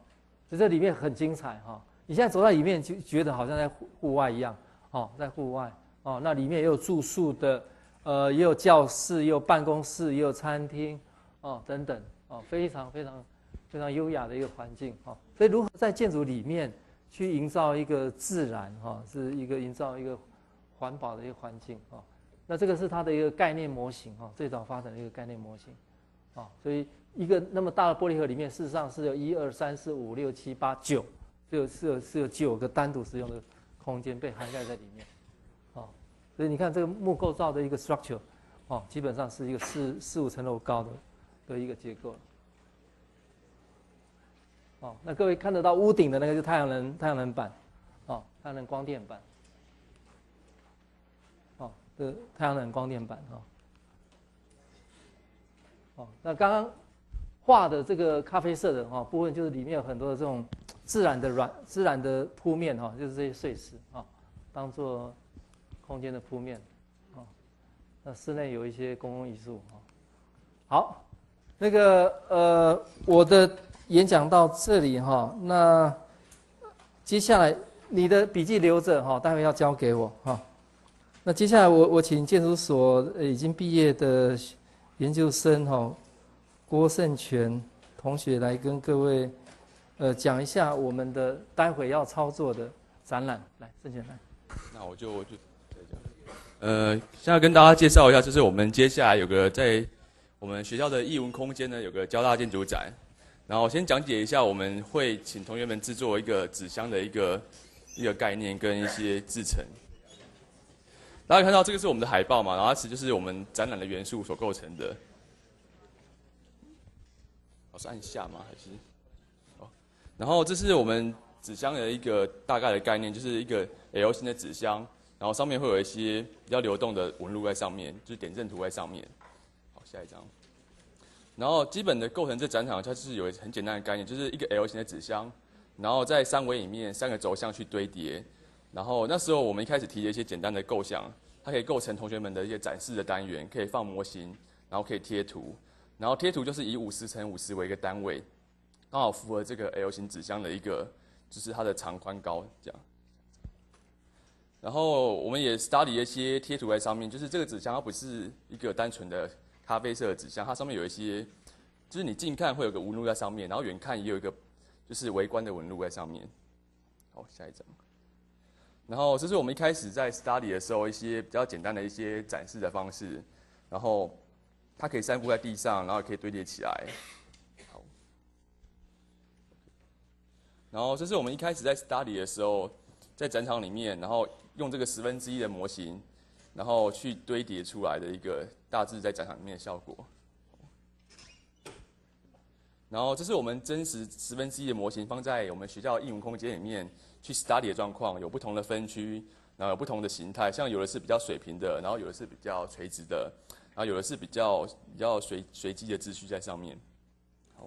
所以这里面很精彩哈。你现在走在里面就觉得好像在户户外一样哦，在户外哦。那里面也有住宿的，呃，也有教室，也有办公室，也有餐厅哦等等哦，非常非常。非常优雅的一个环境哈，所以如何在建筑里面去营造一个自然哈，是一个营造一个环保的一个环境哈。那这个是它的一个概念模型哈，最早发展的一个概念模型啊。所以一个那么大的玻璃盒里面，事实上是有一二三四五六七八九，是有是有是有九个单独使用的空间被涵盖在里面啊。所以你看这个木构造的一个 structure 哦，基本上是一个四四五层楼高的的一个结构。哦，那各位看得到屋顶的那个是太阳能太阳能板，哦，太阳能光电板，哦，这太阳能光电板哦，哦，那刚刚画的这个咖啡色的哈部分，就是里面有很多的这种自然的软自然的铺面哈，就是这些碎石啊，当做空间的铺面，啊，那室内有一些公共艺术哈，好，那个呃我的。演讲到这里哈，那接下来你的笔记留着哈，待会要交给我哈。那接下来我我请建筑所已经毕业的研究生哈郭胜全同学来跟各位呃讲一下我们的待会要操作的展览。来，胜全来。那我就我就呃，现在跟大家介绍一下，就是我们接下来有个在我们学校的艺文空间呢，有个交大建筑展。然后先讲解一下，我们会请同学们制作一个纸箱的一个一个概念跟一些制成。大家看到这个是我们的海报嘛，然后其实就是我们展览的元素所构成的。我是按下吗？还是？哦，然后这是我们纸箱的一个大概的概念，就是一个 L 型的纸箱，然后上面会有一些比较流动的纹路在上面，就是点阵图在上面。好，下一张。然后基本的构成这展场，它是有很简单的概念，就是一个 L 型的纸箱，然后在三维里面三个轴向去堆叠。然后那时候我们一开始提的一些简单的构想，它可以构成同学们的一些展示的单元，可以放模型，然后可以贴图，然后贴图就是以五十乘五十为一个单位，刚好符合这个 L 型纸箱的一个，就是它的长宽高这样。然后我们也 study 一些贴图在上面，就是这个纸箱它不是一个单纯的咖啡色的纸箱，它上面有一些，就是你近看会有个纹路在上面，然后远看也有一个就是微观的纹路在上面。好，下一张。然后这是我们一开始在 study 的时候一些比较简单的一些展示的方式，然后它可以散布在地上，然后也可以堆叠起来。好，然后这是我们一开始在 study 的时候，在展场里面，然后用这个十分之一的模型，然后去堆叠出来的一个大致在展场里面的效果。然后这是我们真实十分之一的模型放在我们学校应用空间里面。去 study 的状况有不同的分区，然后有不同的形态，像有的是比较水平的，然后有的是比较垂直的，然后有的是比较比较随随机的秩序在上面。好，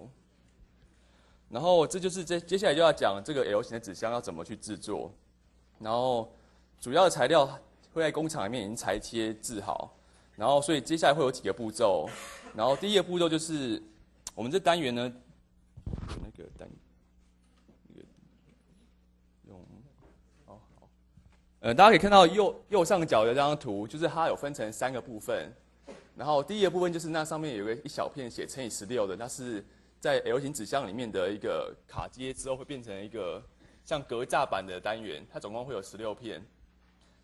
然后这就是接接下来就要讲这个 L 型的纸箱要怎么去制作，然后主要的材料会在工厂里面已经裁切制好，然后所以接下来会有几个步骤，然后第一个步骤就是我们这单元呢，那个单。那个用，哦呃，大家可以看到右右上角的这张图，就是它有分成三个部分。然后第一个部分就是那上面有个一小片写乘以十六的，那是在 L 型纸箱里面的一个卡接之后会变成一个像格栅板的单元，它总共会有十六片。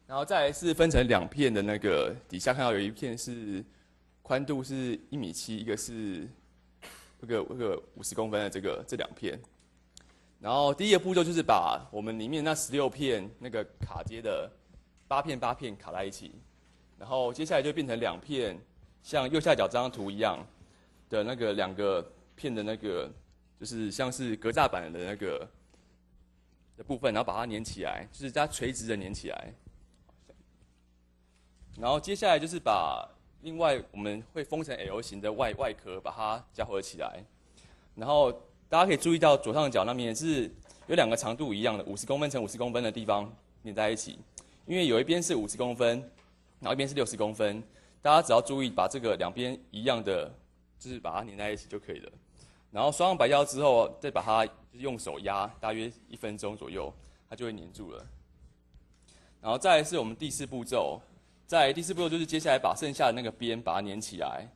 然后再来是分成两片的那个，底下看到有一片是宽度是一米七，一个是这个这个五十公分的这个这两片。然后第一个步骤就是把我们里面那十六片那个卡接的八片八片卡在一起，然后接下来就变成两片，像右下角这张图一样的那个两个片的那个，就是像是格栅板的那个的部分，然后把它粘起来，就是它垂直的粘起来。然后接下来就是把另外我们会封成 L 型的外外壳把它胶合起来，然后。大家可以注意到左上角那边是有两个长度一样的五十公分乘五十公分的地方粘在一起，因为有一边是五十公分，然后一边是六十公分，大家只要注意把这个两边一样的，就是把它粘在一起就可以了。然后刷上白胶之后，再把它用手压大约一分钟左右，它就会粘住了。然后再是我们第四步骤，在第四步骤就是接下来把剩下的那个边把它粘起来，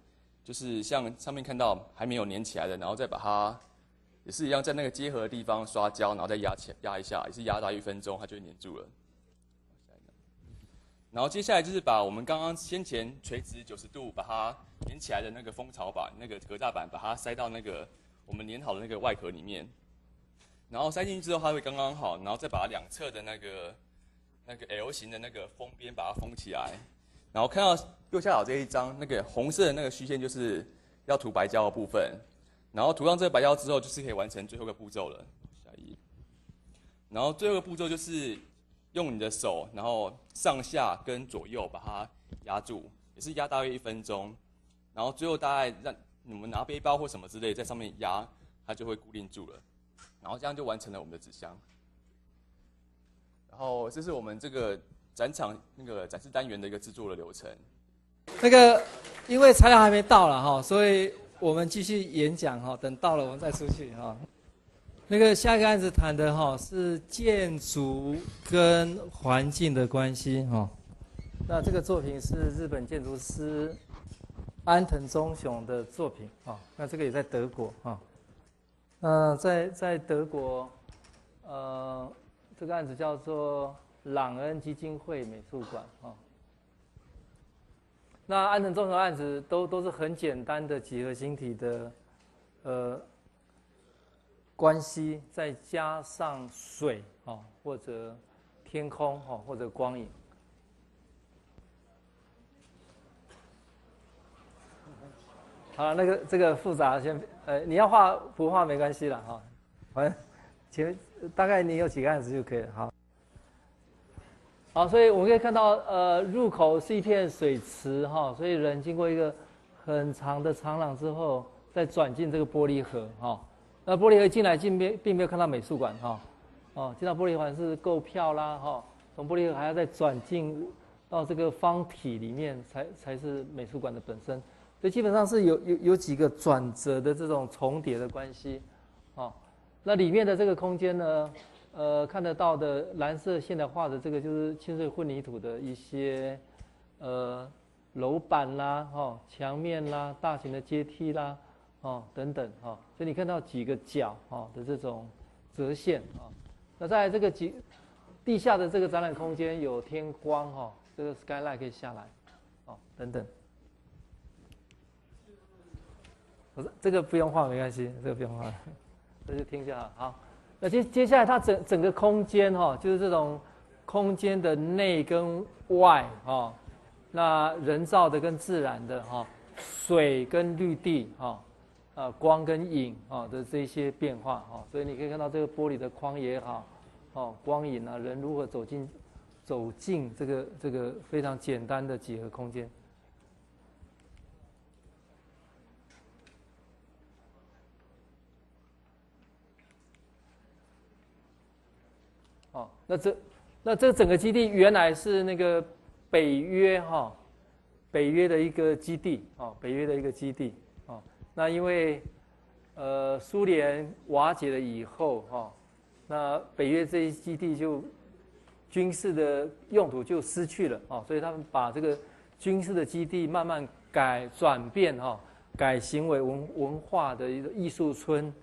就是像上面看到还没有粘起来的，然后再把它。也是一样，在那个结合的地方刷胶，然后再压起压一下，也是压到一分钟，它就会粘住了。然后接下来就是把我们刚刚先前垂直九十度把它粘起来的那个蜂巢板、那个隔栅板，把它塞到那个我们粘好的那个外壳里面。然后塞进去之后，它会刚刚好，然后再把两侧的那个那个 L 型的那个封边把它封起来。然后看到右下角这一张，那个红色的那个虚线就是要涂白胶的部分。然后涂上这个白胶之后，就是可以完成最后一个步骤了。下一页。然后最后一个步骤就是用你的手，然后上下跟左右把它压住，也是压大约一分钟。然后最后大概让你们拿背包或什么之类在上面压，它就会固定住了。然后这样就完成了我们的纸箱。然后这是我们这个展场那个展示单元的一个制作的流程。那个因为材料还没到了哈，所以。我们继续演讲哈，等到了我们再出去哈。那个下一个案子谈的哈是建筑跟环境的关系哈。那这个作品是日本建筑师安藤忠雄的作品啊。那这个也在德国哈。那在在德国，呃，这个案子叫做朗恩基金会美术馆啊。那安藤忠雄案子都都是很简单的几何形体的，呃，关系再加上水哦，或者天空哦，或者光影。好了，那个这个复杂先，呃，你要画不画没关系了哈。好，前大概你有几个案子就可以了。好，好，所以我们可以看到，呃，入口是一片水池哈，所以人经过一个很长的长廊之后，再转进这个玻璃盒哈。那玻璃盒进来，进没并没有看到美术馆哈，哦，进到玻璃河是购票啦哈，从玻璃盒还要再转进到这个方体里面，才才是美术馆的本身。所以基本上是有有有几个转折的这种重叠的关系，哦，那里面的这个空间呢？呃，看得到的蓝色线的画的这个就是清水混凝土的一些呃楼板啦、哈墙面啦、大型的阶梯啦、哦等等哈，所以你看到几个角哈的这种折线啊。那在这个几地下的这个展览空间有天光哈，这个 skylight 可以下来，哦等等。不是这个不用画没关系，这个不用画，这就听一下好。那接接下来，它整整个空间哈，就是这种空间的内跟外哈，那人造的跟自然的哈，水跟绿地哈，啊光跟影啊的这些变化哈，所以你可以看到这个玻璃的框也好，哦光影啊，人如何走进走进这个这个非常简单的几何空间。哦，那这，那这整个基地原来是那个北约哈，北约的一个基地哦，北约的一个基地。那因为呃苏联瓦解了以后哈，那北约这一基地就军事的用途就失去了哦，所以他们把这个军事的基地慢慢改转变哈，改行为文文化的一个艺术村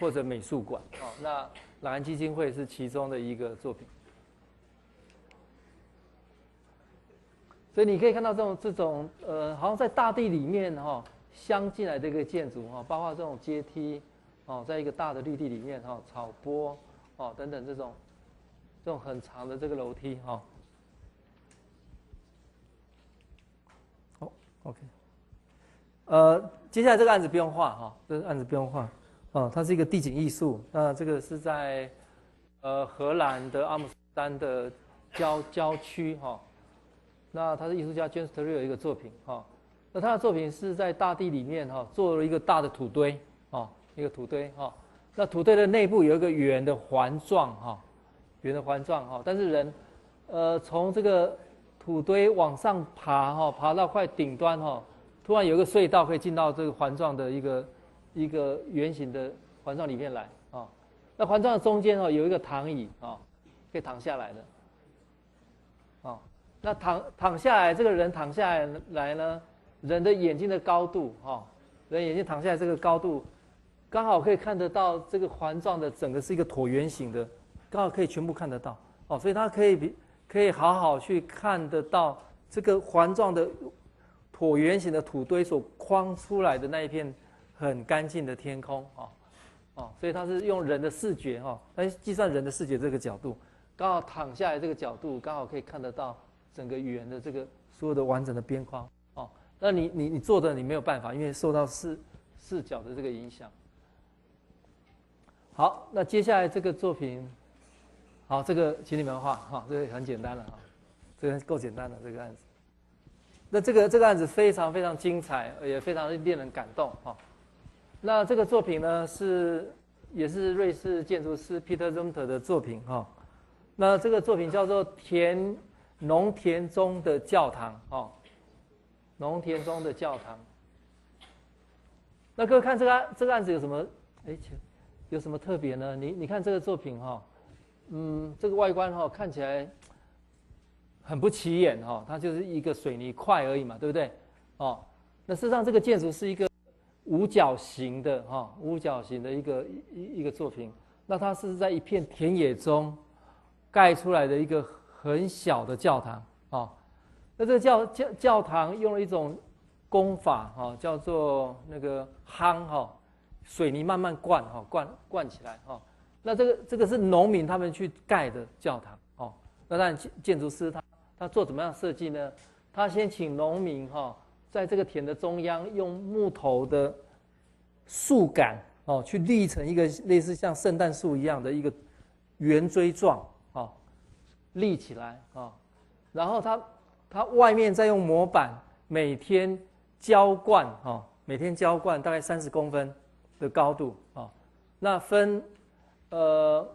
或者美术馆哦，那。朗安基金会是其中的一个作品，所以你可以看到这种这种呃，好像在大地里面哈镶进来的一个建筑哈，包括这种阶梯哦，在一个大的绿地里面哈，草坡哦等等这种这种很长的这个楼梯哈。好，OK，呃，接下来这个案子不用画哈，这个案子不用画。哦，它是一个地景艺术。那这个是在呃荷兰的阿姆斯特丹的郊郊区哈。那他是艺术家 James t e r r i 一个作品哈。那他的作品是在大地里面哈做了一个大的土堆哦，一个土堆哈。那土堆的内部有一个圆的环状哈，圆的环状哈。但是人呃从这个土堆往上爬哈，爬到快顶端哈，突然有一个隧道可以进到这个环状的一个。一个圆形的环状里面来啊，那环状的中间哦有一个躺椅啊，可以躺下来的，啊，那躺躺下来，这个人躺下来来呢，人的眼睛的高度哈，人眼睛躺下来这个高度，刚好可以看得到这个环状的整个是一个椭圆形的，刚好可以全部看得到哦，所以它可以比可以好好去看得到这个环状的椭圆形的土堆所框出来的那一片。很干净的天空啊，哦，所以它是用人的视觉哈，来计算人的视觉这个角度，刚好躺下来这个角度，刚好可以看得到整个圆的这个所有的完整的边框。那你你你坐的你没有办法，因为受到视视角的这个影响。好，那接下来这个作品，好，这个请你们画哈，这个很简单了哈，这个够简单的这个案子。那这个这个案子非常非常精彩，也非常令人感动哈。那这个作品呢，是也是瑞士建筑师 Peter Zumthor 的作品哈。那这个作品叫做田农田中的教堂哈，农田中的教堂。那各位看这个这个案子有什么哎，有什么特别呢？你你看这个作品哈，嗯，这个外观哈看起来很不起眼哈，它就是一个水泥块而已嘛，对不对？哦，那事实上这个建筑是一个。五角形的哈，五角形的一个一一个作品，那它是在一片田野中盖出来的一个很小的教堂啊。那这个教教教堂用了一种工法哈，叫做那个夯哈，水泥慢慢灌哈，灌灌起来哈。那这个这个是农民他们去盖的教堂哦。那当然建建筑师他他做怎么样设计呢？他先请农民哈在这个田的中央用木头的树干哦，去立成一个类似像圣诞树一样的一个圆锥状哦，立起来啊，然后他它外面再用模板每天浇灌哈，每天浇灌大概三十公分的高度啊，那分呃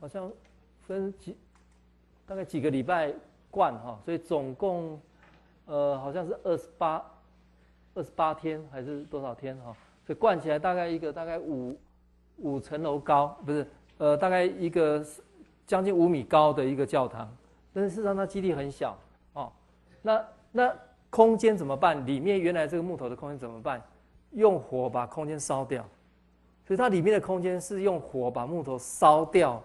好像分几大概几个礼拜灌哈，所以总共。呃，好像是二十八，二十八天还是多少天哈？所以灌起来大概一个大概五五层楼高，不是，呃，大概一个将近五米高的一个教堂。但是事实上它基地很小哦。那那空间怎么办？里面原来这个木头的空间怎么办？用火把空间烧掉。所以它里面的空间是用火把木头烧掉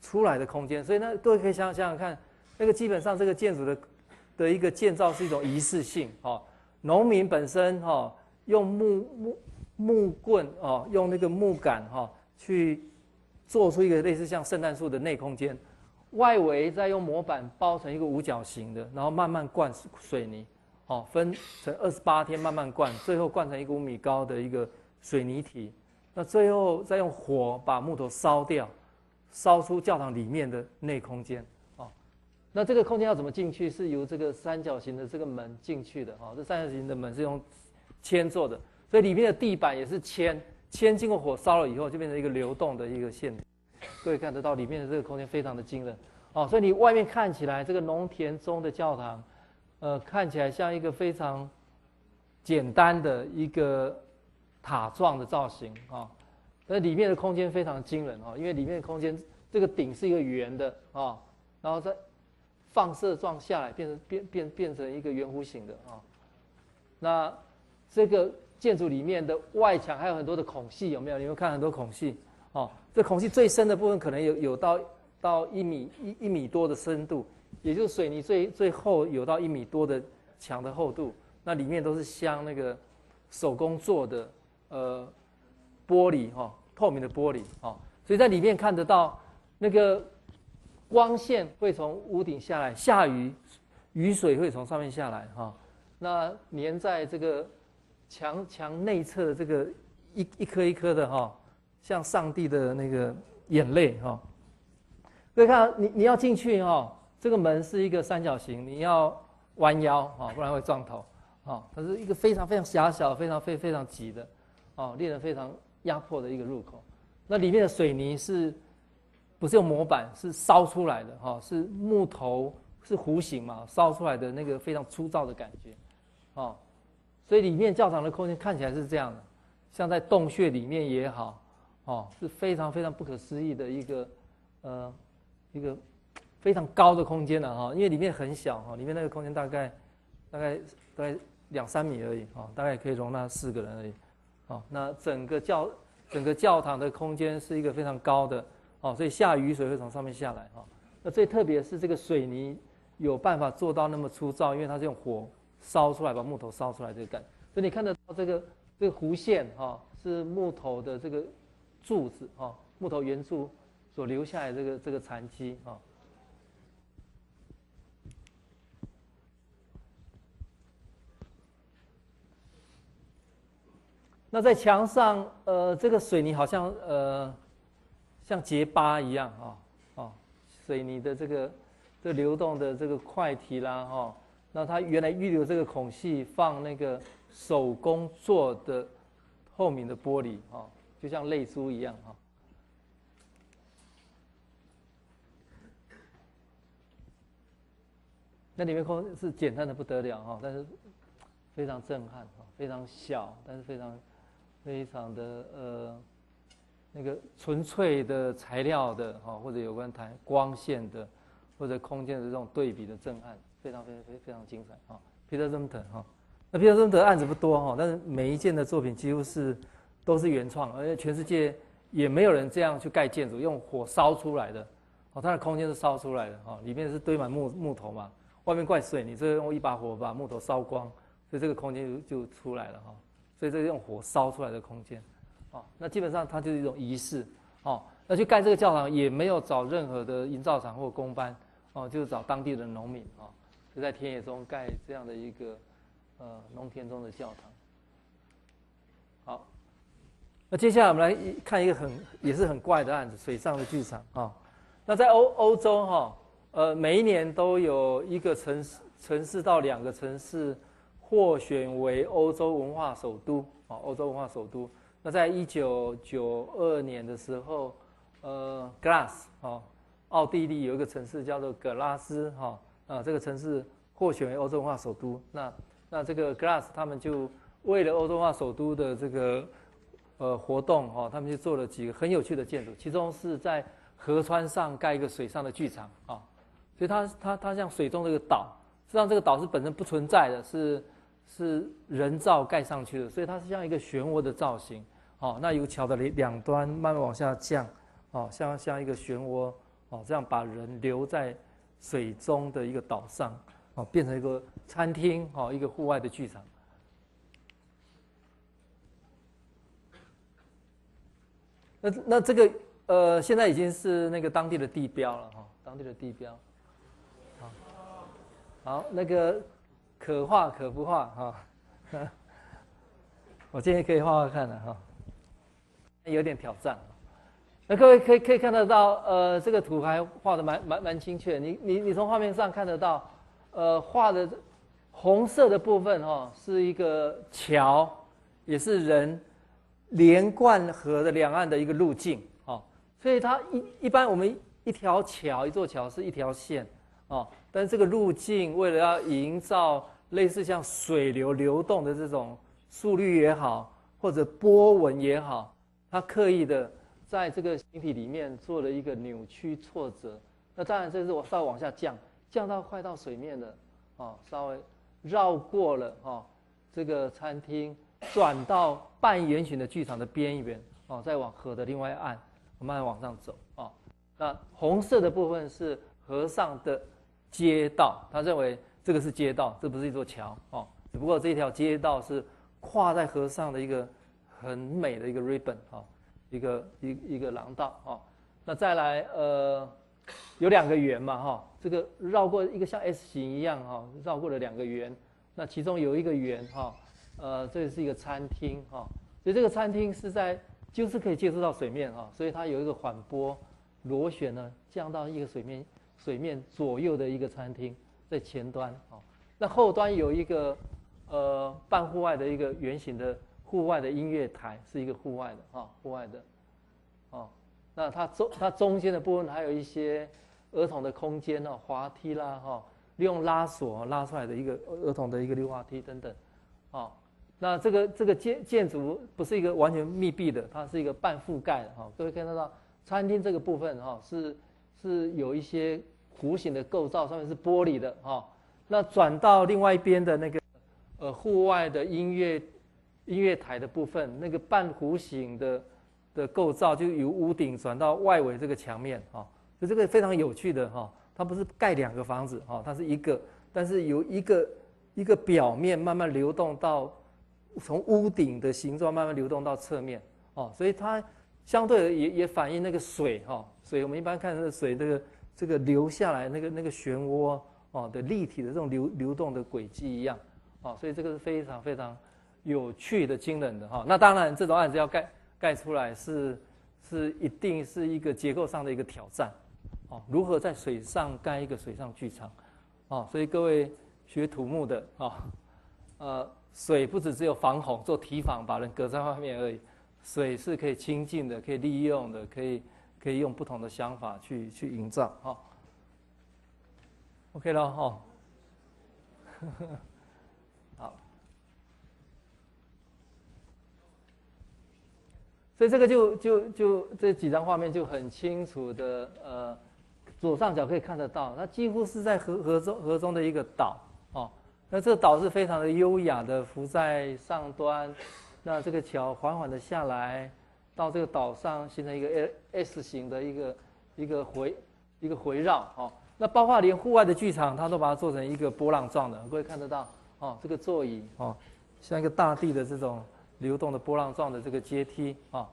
出来的空间。所以那各位可以想想想看，那个基本上这个建筑的。的一个建造是一种仪式性，哦，农民本身哈用木木木棍哦，用那个木杆哈去做出一个类似像圣诞树的内空间，外围再用模板包成一个五角形的，然后慢慢灌水泥，哦，分成二十八天慢慢灌，最后灌成一个五米高的一个水泥体，那最后再用火把木头烧掉，烧出教堂里面的内空间。哦那这个空间要怎么进去？是由这个三角形的这个门进去的啊。这三角形的门是用铅做的，所以里面的地板也是铅。铅经过火烧了以后，就变成一个流动的一个线。各位看得到里面的这个空间非常的惊人哦。所以你外面看起来这个农田中的教堂，呃，看起来像一个非常简单的一个塔状的造型啊。那里面的空间非常惊人啊，因为里面的空间这个顶是一个圆的啊，然后在放射状下来，变成变变变成一个圆弧形的啊。那这个建筑里面的外墙还有很多的孔隙，有没有？你们看很多孔隙哦。这孔隙最深的部分可能有有到到一米一一米多的深度，也就是水泥最最厚有到一米多的墙的厚度。那里面都是镶那个手工做的呃玻璃哈，透明的玻璃啊，所以在里面看得到那个。光线会从屋顶下来，下雨，雨水会从上面下来哈。那粘在这个墙墙内侧的这个一一颗一颗的哈，像上帝的那个眼泪哈。各位看，你你要进去哈，这个门是一个三角形，你要弯腰哈，不然会撞头啊。它是一个非常非常狭小、非常非非常挤的啊，令人非常压迫的一个入口。那里面的水泥是。不是用模板，是烧出来的哈，是木头，是弧形嘛，烧出来的那个非常粗糙的感觉，哦，所以里面教堂的空间看起来是这样的，像在洞穴里面也好，哦，是非常非常不可思议的一个，呃，一个非常高的空间了哈，因为里面很小哈，里面那个空间大概大概大概两三米而已哈，大概可以容纳四个人而已，哦，那整个教整个教堂的空间是一个非常高的。哦，所以下雨水会从上面下来哈。那最特别是这个水泥有办法做到那么粗糙，因为它是用火烧出来，把木头烧出来这个感。所以你看得到这个这个弧线哈，是木头的这个柱子哈，木头圆柱所留下来这个这个残基哈。那在墙上，呃，这个水泥好像呃。像结疤一样啊，哦，水泥的这个这流动的这个块体啦，哈，那它原来预留这个孔隙放那个手工做的透明的玻璃，哈，就像泪珠一样，哈。那里面空是简单的不得了，哈，但是非常震撼，哈，非常小，但是非常非常的呃。那个纯粹的材料的哈，或者有关谈光线的，或者空间的这种对比的震撼，非常非常非非常精彩哈。皮特·森特哈，那皮特·森特案子不多哈，但是每一件的作品几乎是都是原创，而且全世界也没有人这样去盖建筑，用火烧出来的哦，它的空间是烧出来的哈，里面是堆满木木头嘛，外面怪水，你这用一把火把木头烧光，所以这个空间就就出来了哈，所以这是用火烧出来的空间。哦，那基本上它就是一种仪式，哦，那去盖这个教堂也没有找任何的营造厂或工班，哦，就是找当地的农民，哦，就在田野中盖这样的一个呃农田中的教堂。那接下来我们来看一个很也是很怪的案子——水上的剧场啊。那在欧欧洲哈，呃，每一年都有一个城市城市到两个城市获选为欧洲文化首都啊，欧洲文化首都。那在一九九二年的时候，呃，Glass 啊，奥地利有一个城市叫做格拉斯哈啊，这个城市获选为欧洲文化首都。那那这个 Glass 他们就为了欧洲文化首都的这个呃活动哈，他们就做了几个很有趣的建筑，其中是在。河川上盖一个水上的剧场啊，所以它它它像水中这个岛，实际上这个岛是本身不存在的，是是人造盖上去的，所以它是像一个漩涡的造型。哦，那有桥的两两端慢慢往下降，哦，像像一个漩涡，哦，这样把人留在水中的一个岛上，哦，变成一个餐厅，哦，一个户外的剧场。那那这个。呃，现在已经是那个当地的地标了哈，当地的地标。好，好，那个可画可不画哈。我建议可以画画看的哈，有点挑战。那各位可以可以看得到，呃，这个图还画的蛮蛮蛮精确。你你你从画面上看得到，呃，画的红色的部分哈，是一个桥，也是人连贯河的两岸的一个路径哦。所以它一一般我们一条桥一座桥是一条线，哦，但是这个路径为了要营造类似像水流流动的这种速率也好，或者波纹也好，它刻意的在这个形体里面做了一个扭曲挫折。那当然这是我稍微往下降，降到快到水面的，哦，稍微绕过了哦这个餐厅，转到半圆形的剧场的边缘，哦，再往河的另外一岸。慢慢往上走啊，那红色的部分是河上的街道，他认为这个是街道，这不是一座桥哦，只不过这条街道是跨在河上的一个很美的一个 ribbon 啊，一个一一个廊道啊。那再来呃，有两个圆嘛哈，这个绕过一个像 S 型一样哈，绕过了两个圆，那其中有一个圆哈，呃，这是一个餐厅哈，所以这个餐厅是在。就是可以接触到水面哈，所以它有一个缓波螺旋呢，降到一个水面水面左右的一个餐厅在前端啊。那后端有一个呃半户外的一个圆形的户外的音乐台，是一个户外的哈，户外的哦。那它中它中间的部分还有一些儿童的空间哦，滑梯啦哈，利用拉锁拉出来的一个儿童的一个溜滑梯等等，啊。那这个这个建建筑不是一个完全密闭的，它是一个半覆盖的哈。各位看得到，餐厅这个部分哈是是有一些弧形的构造，上面是玻璃的哈。那转到另外一边的那个呃户外的音乐音乐台的部分，那个半弧形的的构造就由屋顶转到外围这个墙面哈。就这个非常有趣的哈，它不是盖两个房子哈，它是一个，但是由一个一个表面慢慢流动到。从屋顶的形状慢慢流动到侧面，哦，所以它相对也也反映那个水哈，所以我们一般看那个水这个这个流下来那个那个漩涡哦的立体的这种流流动的轨迹一样，哦，所以这个是非常非常有趣的惊人的哈。那当然这种案子要盖盖出来是是一定是一个结构上的一个挑战，哦，如何在水上盖一个水上剧场，哦，所以各位学土木的啊，呃。水不止只有防洪做堤防，把人隔在外面而已。水是可以清净的，可以利用的，可以可以用不同的想法去去营造。哈，OK 了哈。好，所以这个就就就这几张画面就很清楚的，呃，左上角可以看得到，它几乎是在河河中河中的一个岛。那这个岛是非常的优雅的浮在上端，那这个桥缓缓的下来，到这个岛上形成一个 S 型的一个一个回一个回绕，哦，那包括连户外的剧场，它都把它做成一个波浪状的，各位看得到，哦，这个座椅，哦，像一个大地的这种流动的波浪状的这个阶梯，啊。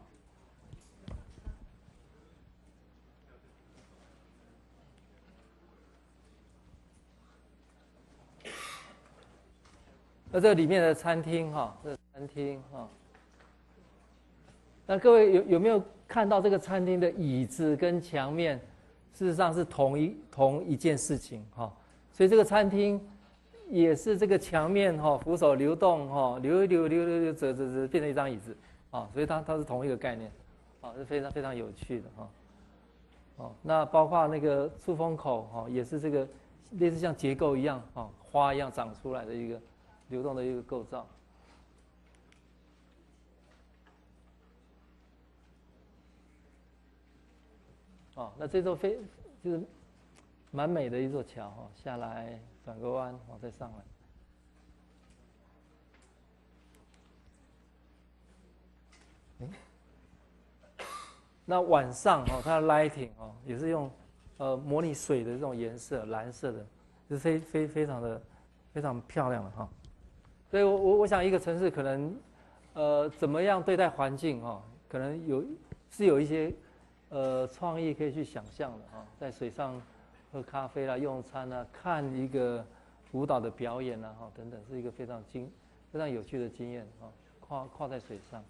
那这里面的餐厅哈，这餐厅哈。那各位有有没有看到这个餐厅的椅子跟墙面，事实上是同一同一件事情哈。所以这个餐厅也是这个墙面哈，扶手流动哈，流一流流流流折折折变成一张椅子啊。所以它它是同一个概念，啊，是非常非常有趣的哈。哦，那包括那个出风口哈，也是这个类似像结构一样啊，花一样长出来的一个流动的一个构造。哦，那这座非就是蛮美的一座桥哈，下来转个弯，哦，再上来。那晚上哦，它的 lighting 哦，也是用呃模拟水的这种颜色，蓝色的，是非非非常的非常漂亮的哈。所以我我我想一个城市可能呃怎么样对待环境哈，可能有是有一些。呃，创意可以去想象的哈，在水上喝咖啡啦、用餐啦、看一个舞蹈的表演啦，哈，等等，是一个非常经、非常有趣的经验哈。跨跨在水上。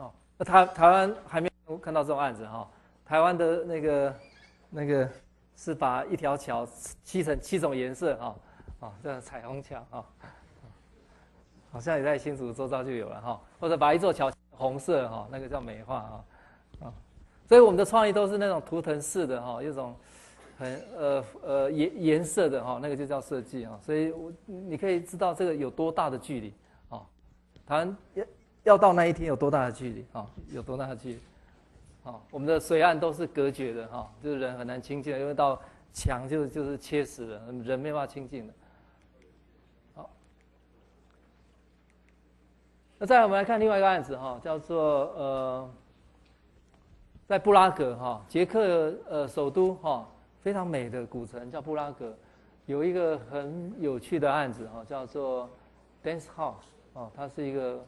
哦，那台台湾还没有看到这种案子哈。台湾的那个那个是把一条桥漆成七种颜色哈，啊，这样彩虹桥啊。好像也在新竹周遭就有了哈，或者把一座桥红色哈，那个叫美化啊，啊，所以我们的创意都是那种图腾式的哈，一种很呃呃颜颜色的哈，那个就叫设计啊，所以我你可以知道这个有多大的距离啊，谈要要到那一天有多大的距离啊，有多大的距离啊，我们的水岸都是隔绝的哈，就是人很难亲近，因为到墙就就是切死了，人没办法亲近的。好那再来，我们来看另外一个案子哈，叫做呃，在布拉格哈，捷克呃首都哈，非常美的古城叫布拉格，有一个很有趣的案子哈，叫做 Dance House 哦，它是一个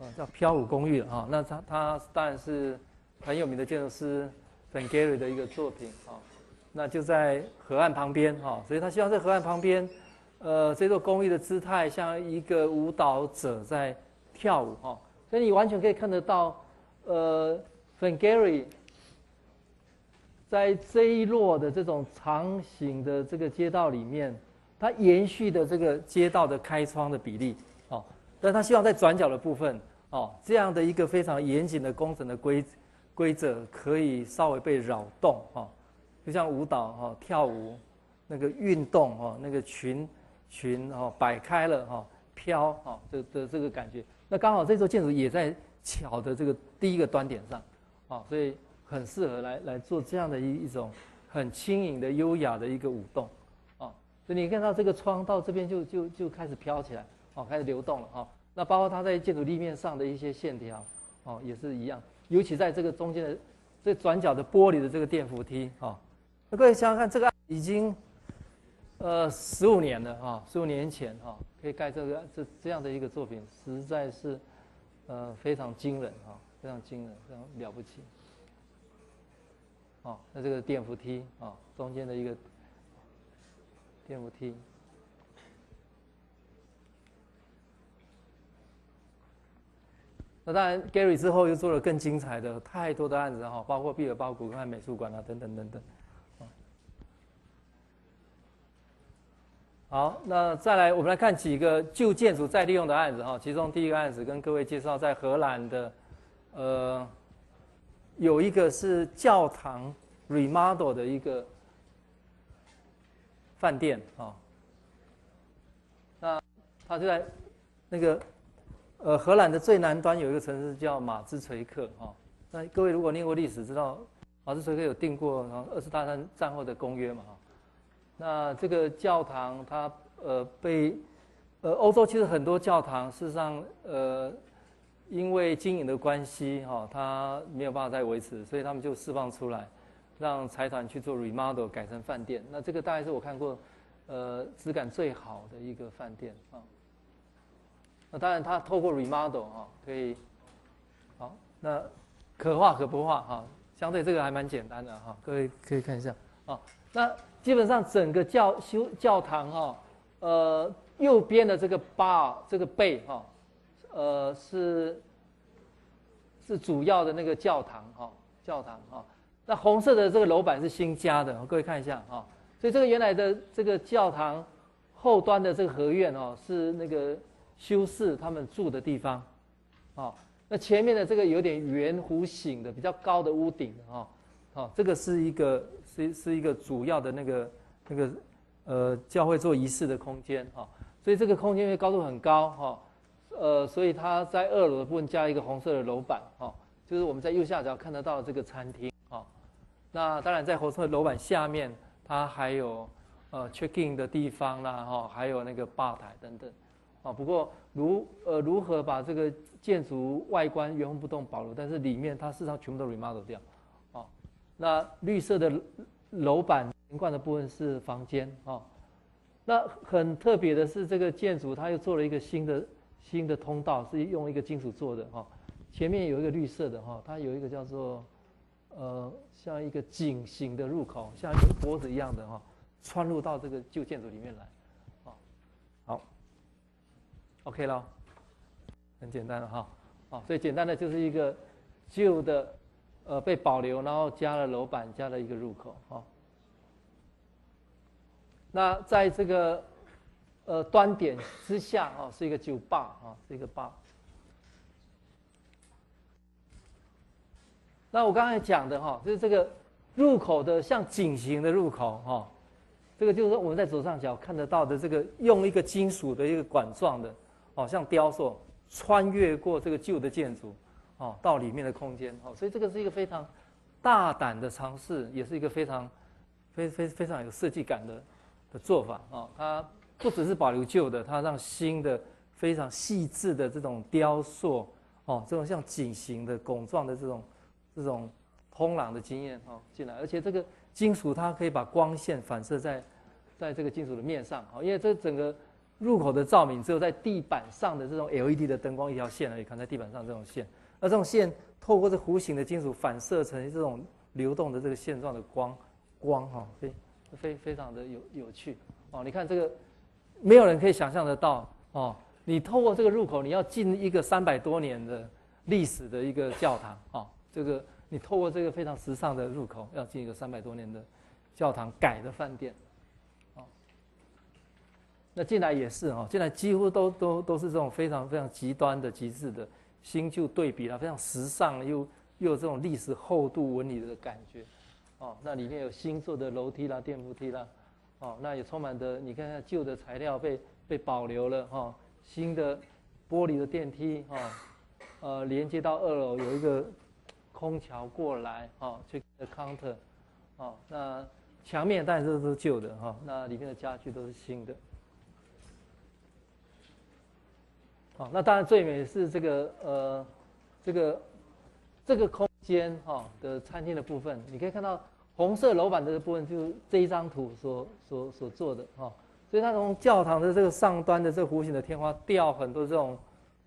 呃叫飘舞公寓哈，那它它当然是很有名的建筑师 Van Gary 的一个作品啊，那就在河岸旁边哈，所以他希望在河岸旁边，呃，这座公寓的姿态像一个舞蹈者在。跳舞哈，所以你完全可以看得到，呃，Van Gary 在这一落的这种长形的这个街道里面，它延续的这个街道的开窗的比例哦，但他希望在转角的部分哦，这样的一个非常严谨的工程的规规则可以稍微被扰动哈，就像舞蹈哈跳舞那个运动哈那个裙裙哈摆开了哈飘哈的的这个感觉。那刚好这座建筑也在巧的这个第一个端点上，啊，所以很适合来来做这样的一一种很轻盈的优雅的一个舞动，啊，所以你看到这个窗到这边就就就开始飘起来，哦，开始流动了，哈。那包括它在建筑立面上的一些线条，哦，也是一样，尤其在这个中间的这转角的玻璃的这个电扶梯，啊，那各位想想看，这个已经呃十五年了，啊，十五年前，哈。可以盖这个这这样的一个作品，实在是，呃，非常惊人啊，非常惊人，非常了不起。哦，那这个电扶梯啊，中间的一个电扶梯。当然，Gary 之后又做了更精彩的太多的案子哈，包括毕尔包古根美术馆啊，等等等等。好，那再来，我们来看几个旧建筑再利用的案子哈。其中第一个案子跟各位介绍，在荷兰的，呃，有一个是教堂 remodel 的一个饭店啊。那它就在那个呃荷兰的最南端有一个城市叫马兹垂克啊。那各位如果念过历史，知道马兹垂克有订过二次大战战后的公约嘛哈。那这个教堂，它呃被呃欧洲其实很多教堂，事实上呃因为经营的关系哈，它没有办法再维持，所以他们就释放出来，让财团去做 remodel 改成饭店。那这个大概是我看过呃质感最好的一个饭店啊。那当然它透过 remodel 哈可以好，那可画可不画哈，相对这个还蛮简单的哈，各位可以看一下啊。那基本上整个教修教堂哈，呃，右边的这个 bar 这个背哈，呃是是主要的那个教堂哈，教堂哈。那红色的这个楼板是新加的，各位看一下哈。所以这个原来的这个教堂后端的这个合院哦，是那个修饰他们住的地方，哦，那前面的这个有点圆弧形的比较高的屋顶哈，哦，这个是一个是是一个主要的那个那个呃教会做仪式的空间哈，所以这个空间因为高度很高哈，呃，所以它在二楼的部分加一个红色的楼板哈，就是我们在右下角看得到这个餐厅哈，那当然在红色的楼板下面。它还有呃 check in 的地方啦，哈，还有那个吧台等等，啊，不过如呃如何把这个建筑外观原封不动保留，但是里面它事实上全部都 remodel 掉，啊，那绿色的楼板连贯的部分是房间，啊，那很特别的是这个建筑它又做了一个新的新的通道，是用一个金属做的，哈，前面有一个绿色的，哈，它有一个叫做。呃，像一个井形的入口，像一个脖子一样的。哈，穿入到这个旧建筑里面来，，OK 了，很简单了哈，啊，所以简单的就是一个旧的呃被保留，然后加了楼板，加了一个入口哈。那在这个呃端点之下啊，是一个酒吧啊，是一个吧。那我刚才讲的哈，就是这个入口的像井形的入口哈，这个就是我们在左上角看得到的这个用一个金属的一个管状的，哦，像雕塑穿越过这个旧的建筑，哦，到里面的空间，哦，所以这个是一个非常大胆的尝试，也是一个非常非非非常有设计感的的做法啊。它不只是保留旧的，它让新的非常细致的这种雕塑，哦，这种像井形的拱状的这种。这种通廊的经验哈进来，而且这个金属它可以把光线反射在在这个金属的面上哈，因为这整个入口的照明只有在地板上的这种 LED 的灯光一条线而已，看在地板上这种线，而这种线透过这弧形的金属反射成这种流动的这个线状的光光哈，非非非常的有有趣哦。你看这个没有人可以想象得到哦，你透过这个入口你要进一个三百多年的历史的一个教堂啊。这个你透过这个非常时尚的入口，要进一个三百多年的教堂改的饭店，那进来也是哈，进来几乎都都都是这种非常非常极端的极致的新旧对比啦，非常时尚又又有这种历史厚度纹理的感觉，哦，那里面有新做的楼梯啦、电扶梯啦，哦，那也充满的你看看旧的材料被被保留了哈，新的玻璃的电梯哈，呃，连接到二楼有一个。空桥过来，哦，去 counter，哦，那墙面当然都是旧的，哈，那里面的家具都是新的，哦，那当然最美是这个，呃，这个这个空间，哈的餐厅的部分，你可以看到红色楼板这部分，就是这一张图所所所做的，哈，所以它从教堂的这个上端的这个弧形的天花吊很多这种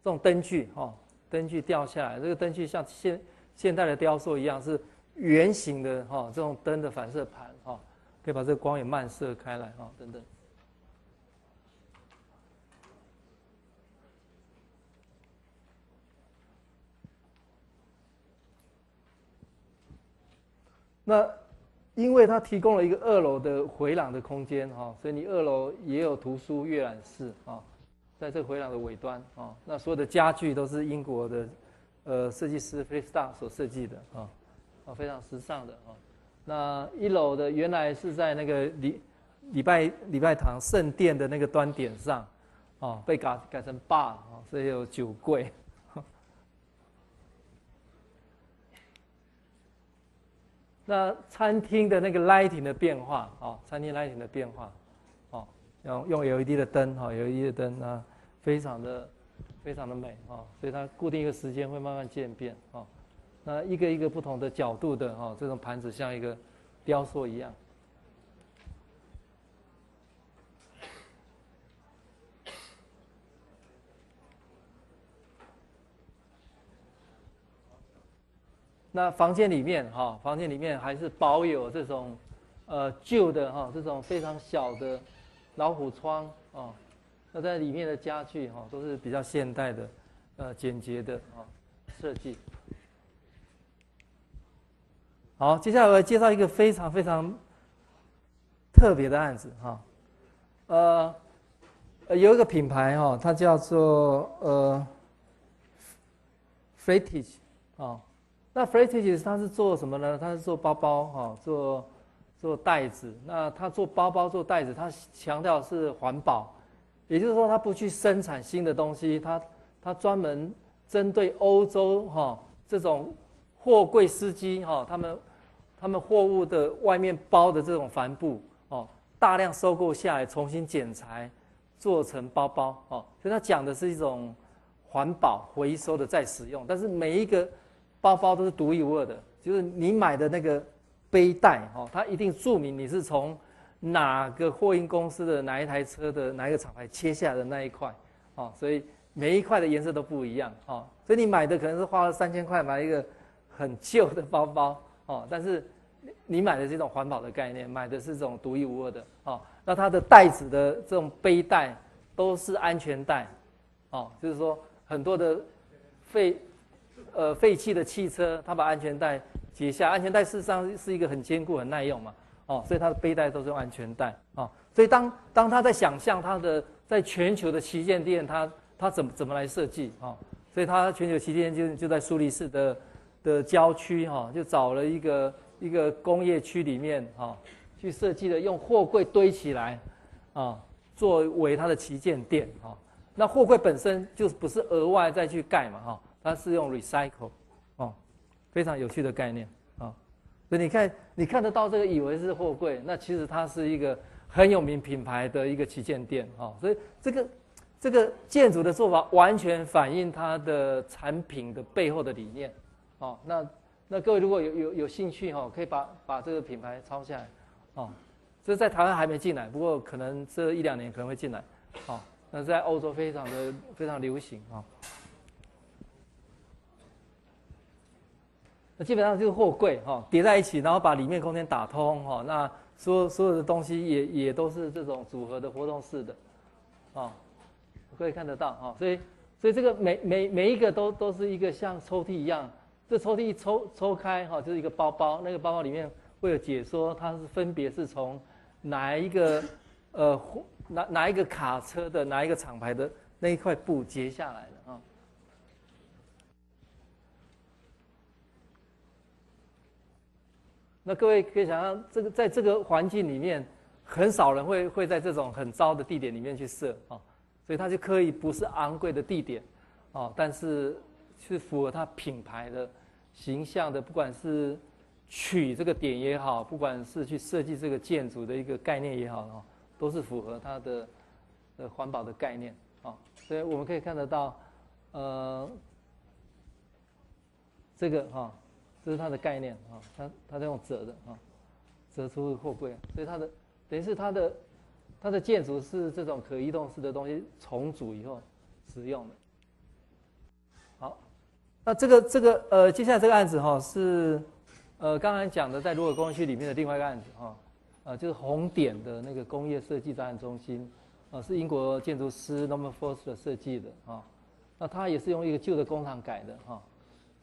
这种灯具，哈，灯具掉下来，这个灯具像现现代的雕塑一样是圆形的哈，这种灯的反射盘哈，可以把这个光也漫射开来哈，等等。那因为它提供了一个二楼的回廊的空间哈，所以你二楼也有图书阅览室啊，在这回廊的尾端啊，那所有的家具都是英国的。呃，设计师 f r e e s t a r 所设计的啊，啊，非常时尚的啊。那一楼的原来是在那个礼礼拜礼拜堂圣殿的那个端点上，啊，被改改成 bar 啊，所以有酒柜。那餐厅的那个 lighting 的变化啊，餐厅 lighting 的变化，哦，用用 LED 的灯哈，LED 的灯啊，非常的。非常的美哦，所以它固定一个时间会慢慢渐变哦。那一个一个不同的角度的哦，这种盘子像一个雕塑一样。那房间里面哈，房间里面还是保有这种呃旧的哈这种非常小的老虎窗哦，那在里面的家具哈都是比较现代的呃简洁的啊设计。好，接下来我介绍一个非常非常特别的案子哈，呃，有一个品牌哈，它叫做呃 f r e t i g e 啊，那 f r e t i g e 它是做什么呢？它是做包包哈，做做袋子。那它做包包做袋子，它强调是环保，也就是说它不去生产新的东西，它它专门针对欧洲哈这种货柜司机哈他们。他们货物的外面包的这种帆布哦，大量收购下来，重新剪裁，做成包包哦。所以它讲的是一种环保回收的再使用，但是每一个包包都是独一无二的，就是你买的那个背带哦，它一定注明你是从哪个货运公司的哪一台车的哪一个厂牌切下的那一块哦，所以每一块的颜色都不一样哦。所以你买的可能是花了三千块买一个很旧的包包哦，但是。你买的这种环保的概念，买的是这种独一无二的哦。那它的袋子的这种背带都是安全带，哦，就是说很多的废呃废弃的汽车，它把安全带解下，安全带事实上是一个很坚固、很耐用嘛，哦，所以它的背带都是用安全带哦。所以当当他在想象他的在全球的旗舰店，他他怎么怎么来设计哦？所以他全球旗舰店就就在苏黎世的的郊区哈，就找了一个。一个工业区里面，哈，去设计的用货柜堆起来，啊，作为他的旗舰店，哈，那货柜本身就不是额外再去盖嘛，哈，它是用 recycle，哦，非常有趣的概念，啊，所以你看，你看得到这个以为是货柜，那其实它是一个很有名品牌的一个旗舰店，啊，所以这个这个建筑的做法完全反映它的产品的背后的理念，哦，那。那各位如果有有有兴趣哈，可以把把这个品牌抄下来，哦，这在台湾还没进来，不过可能这一两年可能会进来，哦，那在欧洲非常的非常流行啊。那基本上就是货柜哈叠在一起，然后把里面空间打通哈，那所所有的东西也也都是这种组合的活动式的，啊，可以看得到哈，所以所以这个每每每一个都都是一个像抽屉一样。这抽屉一抽抽开哈，就是一个包包。那个包包里面会有解说，它是分别是从哪一个呃哪哪一个卡车的哪一个厂牌的那一块布截下来那各位可以想象，这个在这个环境里面，很少人会会在这种很糟的地点里面去设啊，所以他就刻意不是昂贵的地点啊，但是。是符合它品牌的形象的，不管是取这个点也好，不管是去设计这个建筑的一个概念也好啊，都是符合它的呃环保的概念啊。所以我们可以看得到，呃，这个哈，这是它的概念啊，它它在用折的啊，折出货柜，所以它的等于是它的它的建筑是这种可移动式的东西重组以后使用的。好那这个这个呃，接下来这个案子哈是，呃，刚才讲的在鲁尔工业区里面的另外一个案子哈，呃，就是红点的那个工业设计展览中心，呃，是英国建筑师 Norman Foster 设计的哈，那他也是用一个旧的工厂改的哈，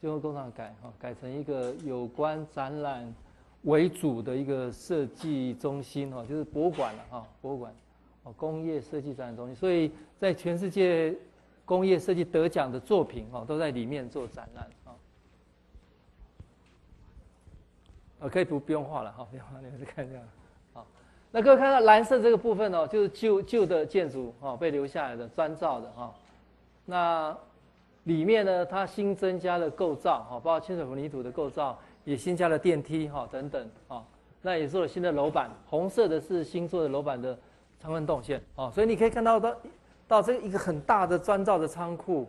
旧的工厂改哈，改成一个有关展览为主的一个设计中心哈，就是博物馆了哈，博物馆，哦，工业设计展览中心，所以在全世界。工业设计得奖的作品哦，都在里面做展览啊。呃，可以不不用画了哈，不用画，你们去看一下。好，那各位看到蓝色这个部分哦，就是旧旧的建筑哦，被留下来的砖造的哈。那里面呢，它新增加了构造哈，包括清水混凝土的构造，也新加了电梯哈等等啊。那也做了新的楼板，红色的是新做的楼板的长宽动线哦，所以你可以看到到。到这一个很大的砖造的仓库，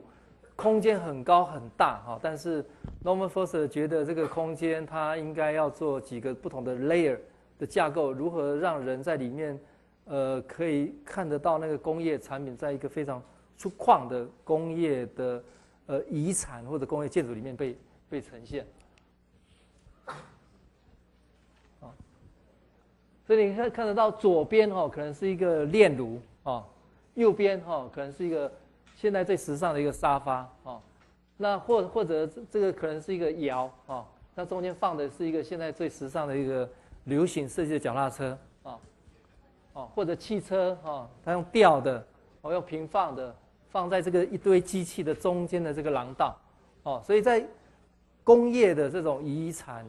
空间很高很大哈，但是 Norman Foster 觉得这个空间它应该要做几个不同的 layer 的架构，如何让人在里面，呃，可以看得到那个工业产品在一个非常粗犷的工业的呃遗产或者工业建筑里面被被呈现。啊所以你看看得到左边哈，可能是一个炼炉啊，右边哈，可能是一个现在最时尚的一个沙发啊，那或或者这个可能是一个窑啊，那中间放的是一个现在最时尚的一个流行设计的脚踏车啊，哦，或者汽车哈，它用吊的，哦，用平放的，放在这个一堆机器的中间的这个廊道，哦，所以在工业的这种遗产。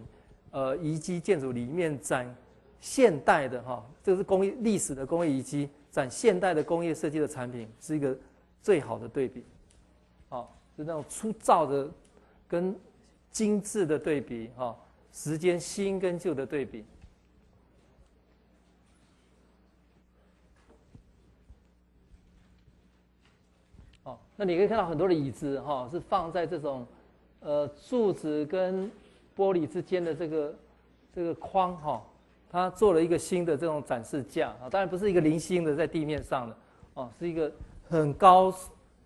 呃，遗迹建筑里面展现代的哈，这是工业历史的工业遗迹，展现代的工业设计的产品，是一个最好的对比，哦，是那种粗糙的跟精致的对比哈，时间新跟旧的对比。哦，那你可以看到很多的椅子哈，是放在这种呃柱子跟。玻璃之间的这个这个框哈，它做了一个新的这种展示架啊，当然不是一个零星的在地面上的哦，是一个很高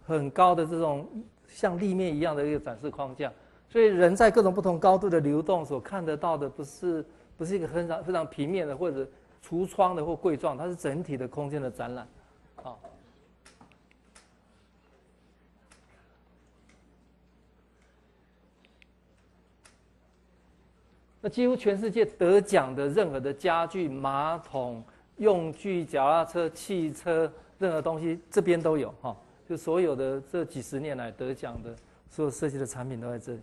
很高的这种像立面一样的一个展示框架，所以人在各种不同高度的流动所看得到的不是不是一个非常非常平面的或者橱窗的或柜状，它是整体的空间的展览，啊。几乎全世界得奖的任何的家具、马桶、用具、脚踏车、汽车，任何东西这边都有哈。就所有的这几十年来得奖的所有设计的产品都在这里。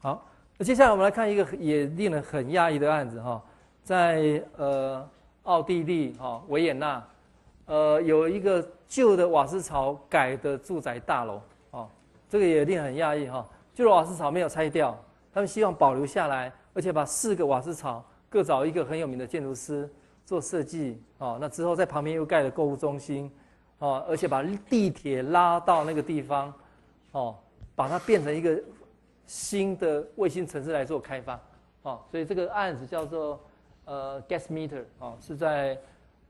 好，那接下来我们来看一个也令人很讶异的案子哈，在呃奥地利哈维也纳，呃有一个旧的瓦斯槽改的住宅大楼哦，这个也令人很讶异哈，旧的瓦斯槽没有拆掉。他们希望保留下来，而且把四个瓦斯槽各找一个很有名的建筑师做设计，哦，那之后在旁边又盖了购物中心，哦，而且把地铁拉到那个地方，哦，把它变成一个新的卫星城市来做开发，哦，所以这个案子叫做呃 Gas Meter，哦，是在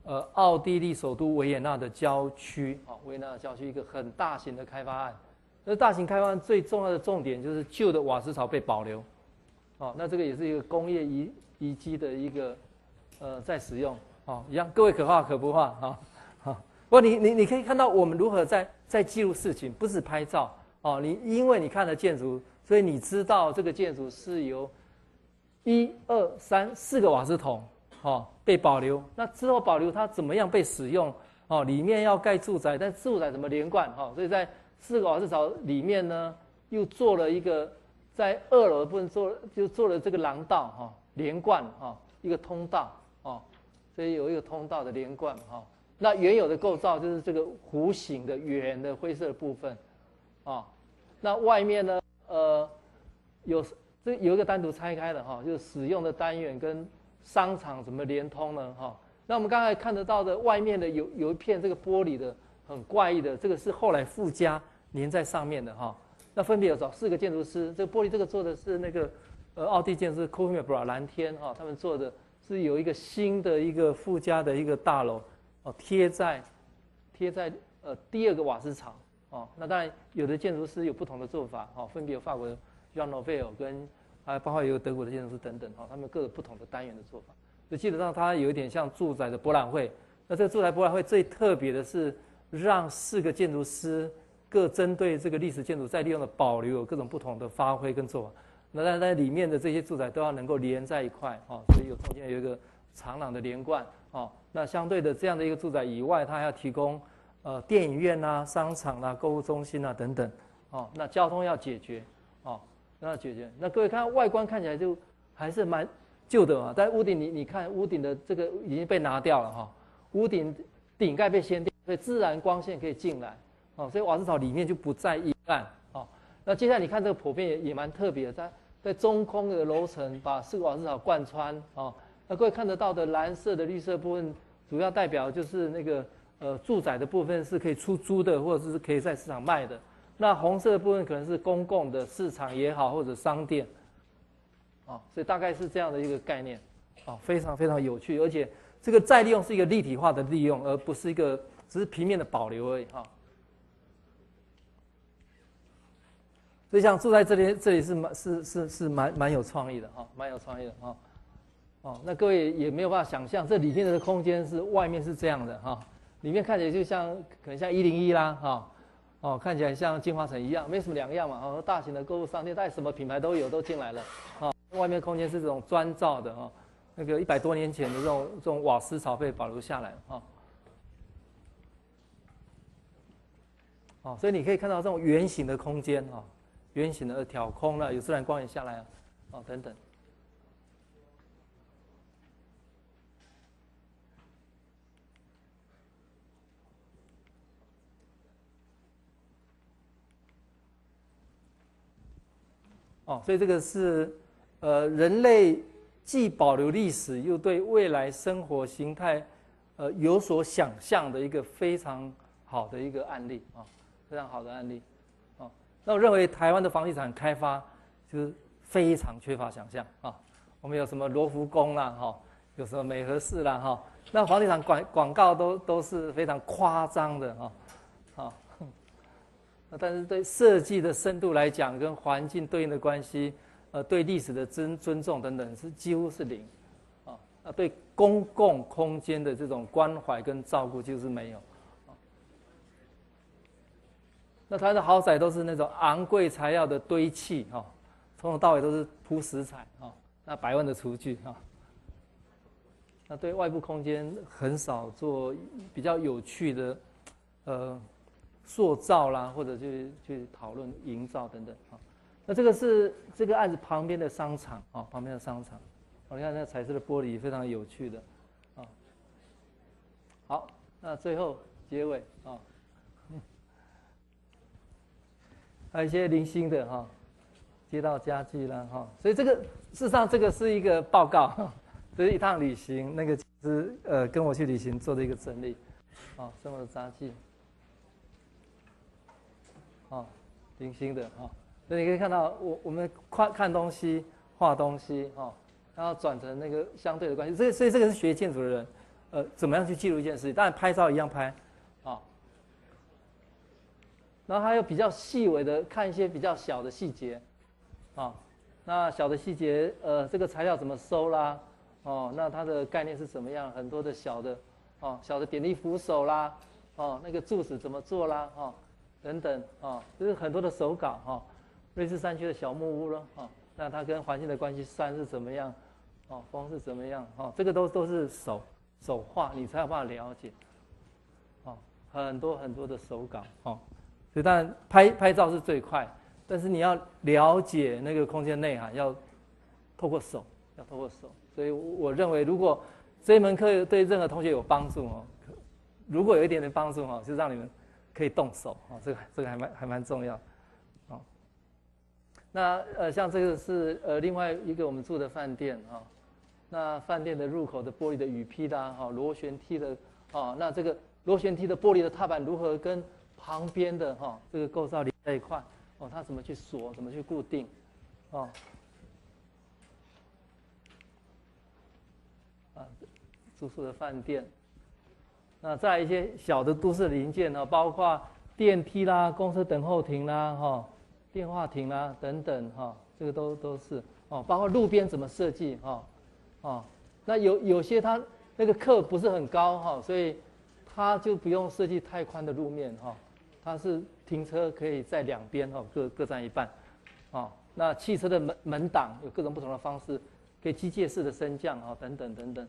呃奥地利首都维也纳的郊区，哦，维也纳的郊区一个很大型的开发案。那大型开发最重要的重点就是旧的瓦斯槽被保留，哦，那这个也是一个工业遗遗迹的一个呃在使用，哦，一样，各位可画可不画，哈，好，不过你你你可以看到我们如何在在记录事情，不是拍照，哦，你因为你看了建筑，所以你知道这个建筑是由一二三四个瓦斯桶，哦，被保留，那之后保留它怎么样被使用，哦，里面要盖住宅，但住宅怎么连贯，哈，所以在四个瓦斯槽里面呢，又做了一个在二楼的部分做，就做了这个廊道哈，连贯哈，一个通道哦，所以有一个通道的连贯哈。那原有的构造就是这个弧形的圆的灰色的部分，啊，那外面呢，呃，有这有一个单独拆开的哈，就是使用的单元跟商场怎么连通呢哈？那我们刚才看得到的外面的有有一片这个玻璃的很怪异的，这个是后来附加。粘在上面的哈，那分别有找四个建筑师，这个玻璃这个做的是那个呃奥地建筑师 c o m i b r a 蓝天哈，他们做的是有一个新的一个附加的一个大楼哦，贴在贴在呃第二个瓦斯厂哦，那当然有的建筑师有不同的做法哈，分别有法国的 Jean n o v e l 跟还包括有德国的建筑师等等哈，他们各有不同的单元的做法，就基本上它有一点像住宅的博览会，那这个住宅博览会最特别的是让四个建筑师。各针对这个历史建筑再利用的保留有各种不同的发挥跟做法，那在在里面的这些住宅都要能够连在一块哦，所以有中间有一个长廊的连贯哦。那相对的这样的一个住宅以外，它还要提供呃电影院呐、商场呐、购物中心呐等等哦。那交通要解决哦，要解决。那各位看外观看起来就还是蛮旧的嘛，但屋顶你你看屋顶的这个已经被拿掉了哈，屋顶顶盖被掀掉，所以自然光线可以进来。哦，所以瓦斯槽里面就不再阴暗。哦，那接下来你看这个普遍也也蛮特别的，在在中空的楼层把四个瓦斯槽贯穿。哦，那各位看得到的蓝色的绿色部分，主要代表就是那个呃住宅的部分是可以出租的，或者是可以在市场卖的。那红色的部分可能是公共的市场也好，或者商店。哦，所以大概是这样的一个概念。哦，非常非常有趣，而且这个再利用是一个立体化的利用，而不是一个只是平面的保留而已。哈。所以像住在这里，这里是蛮是是是蛮蛮有创意的哈，蛮有创意的哈。哦，那各位也没有办法想象，这里面的空间是外面是这样的哈，里面看起来就像可能像一零一啦哈，哦，看起来像金华城一样，没什么两样嘛。哦，大型的购物商店，带什么品牌都有，都进来了。啊，外面空间是这种砖造的哈，那个一百多年前的这种这种瓦斯草被保留下来哈。哦，所以你可以看到这种圆形的空间哈，圆形的挑空了，有自然光源下来啊，哦等等。哦，所以这个是，呃，人类既保留历史，又对未来生活形态，呃，有所想象的一个非常好的一个案例啊，非常好的案例，那我认为台湾的房地产开发就是非常缺乏想象啊，我们有什么罗浮宫啦，哈，有什么美和市啦，哈，那房地产广广告都都是非常夸张的啊。但是对设计的深度来讲，跟环境对应的关系，呃，对历史的尊尊重等等，是几乎是零，啊，那对公共空间的这种关怀跟照顾就是没有，啊，那它的豪宅都是那种昂贵材料的堆砌，哈，从头到尾都是铺石材，哈，那百万的厨具，哈，那对外部空间很少做比较有趣的，呃。塑造啦，或者去去讨论营造等等啊。那这个是这个案子旁边的商场啊，旁边的商场。你看那彩色的玻璃，非常有趣的啊。好，那最后结尾啊，还有一些零星的哈，街道家具啦哈。所以这个事实上这个是一个报告，这是一趟旅行，那个是呃跟我去旅行做的一个整理啊，生活的杂技。哦，零星的啊，所以你可以看到，我我们看看东西、画东西哦，然后转成那个相对的关系。所以，所以这个是学建筑的人，呃，怎么样去记录一件事情？当然，拍照一样拍，然后还有比较细微的看一些比较小的细节，啊，那小的细节，呃，这个材料怎么收啦？哦，那它的概念是怎么样？很多的小的，哦，小的点力扶手啦，哦，那个柱子怎么做啦？哦。等等啊，就是很多的手稿哈，瑞士山区的小木屋了哈，那它跟环境的关系，山是怎么样，哦，风是怎么样，哦，这个都都是手手画，你才有办法了解，哦，很多很多的手稿哦，所以当然拍拍照是最快，但是你要了解那个空间内涵，要透过手，要透过手，所以我认为如果这一门课对任何同学有帮助哦，如果有一点点帮助哈，就让你们。可以动手啊，这个这个还蛮还蛮重要，啊，那呃像这个是呃另外一个我们住的饭店啊，那饭店的入口的玻璃的雨披啦，哈螺旋梯的啊，那这个螺旋梯的玻璃的踏板如何跟旁边的哈这个构造连在一块？哦，它怎么去锁？怎么去固定？哦，啊，住宿的饭店。那在一些小的都市零件呢，包括电梯啦、公车等候亭啦、哈、电话亭啦等等哈，这个都都是哦，包括路边怎么设计哈，哦，那有有些它那个客不是很高哈，所以它就不用设计太宽的路面哈，它是停车可以在两边哈各各占一半，哦，那汽车的门门挡有各种不同的方式，可以机械式的升降啊等等等等，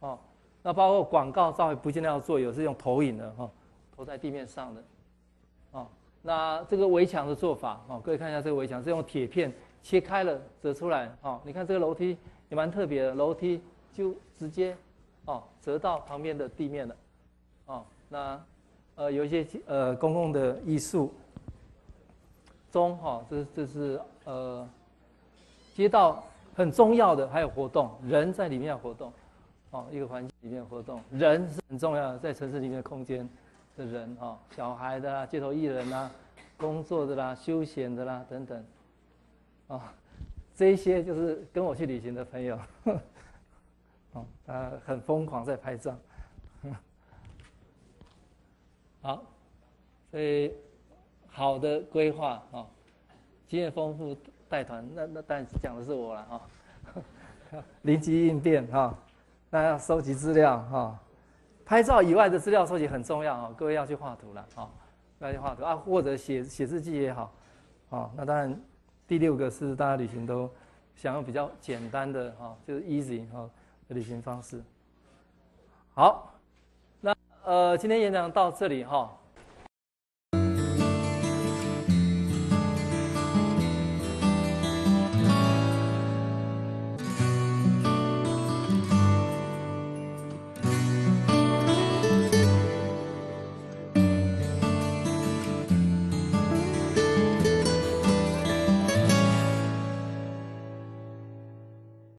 哦。那包括广告照不见得要做，有是用投影的哈，投在地面上的，哦，那这个围墙的做法，哦，各位看一下这个围墙是用铁片切开了折出来，哦，你看这个楼梯也蛮特别的，楼梯就直接，哦，折到旁边的地面了，哦，那呃有一些呃公共的艺术中，哈，这这是呃街道很重要的，还有活动，人在里面要活动。哦，一个环境里面活动，人是很重要的，在城市里面的空间的人，哈，小孩的啦，街头艺人啦，工作的啦，休闲的啦，等等，啊，这些就是跟我去旅行的朋友，哦，他很疯狂在拍照，好，所以好的规划啊，经验丰富带团，那那当然讲的是我了哈。灵机应变哈，那要收集资料哈，拍照以外的资料收集很重要啊，各位要去画图了啊，要去画图啊，或者写写日记也好，啊，那当然第六个是大家旅行都想要比较简单的哈，就是 easy 哈旅行方式。好，呃今天演讲到这里哈。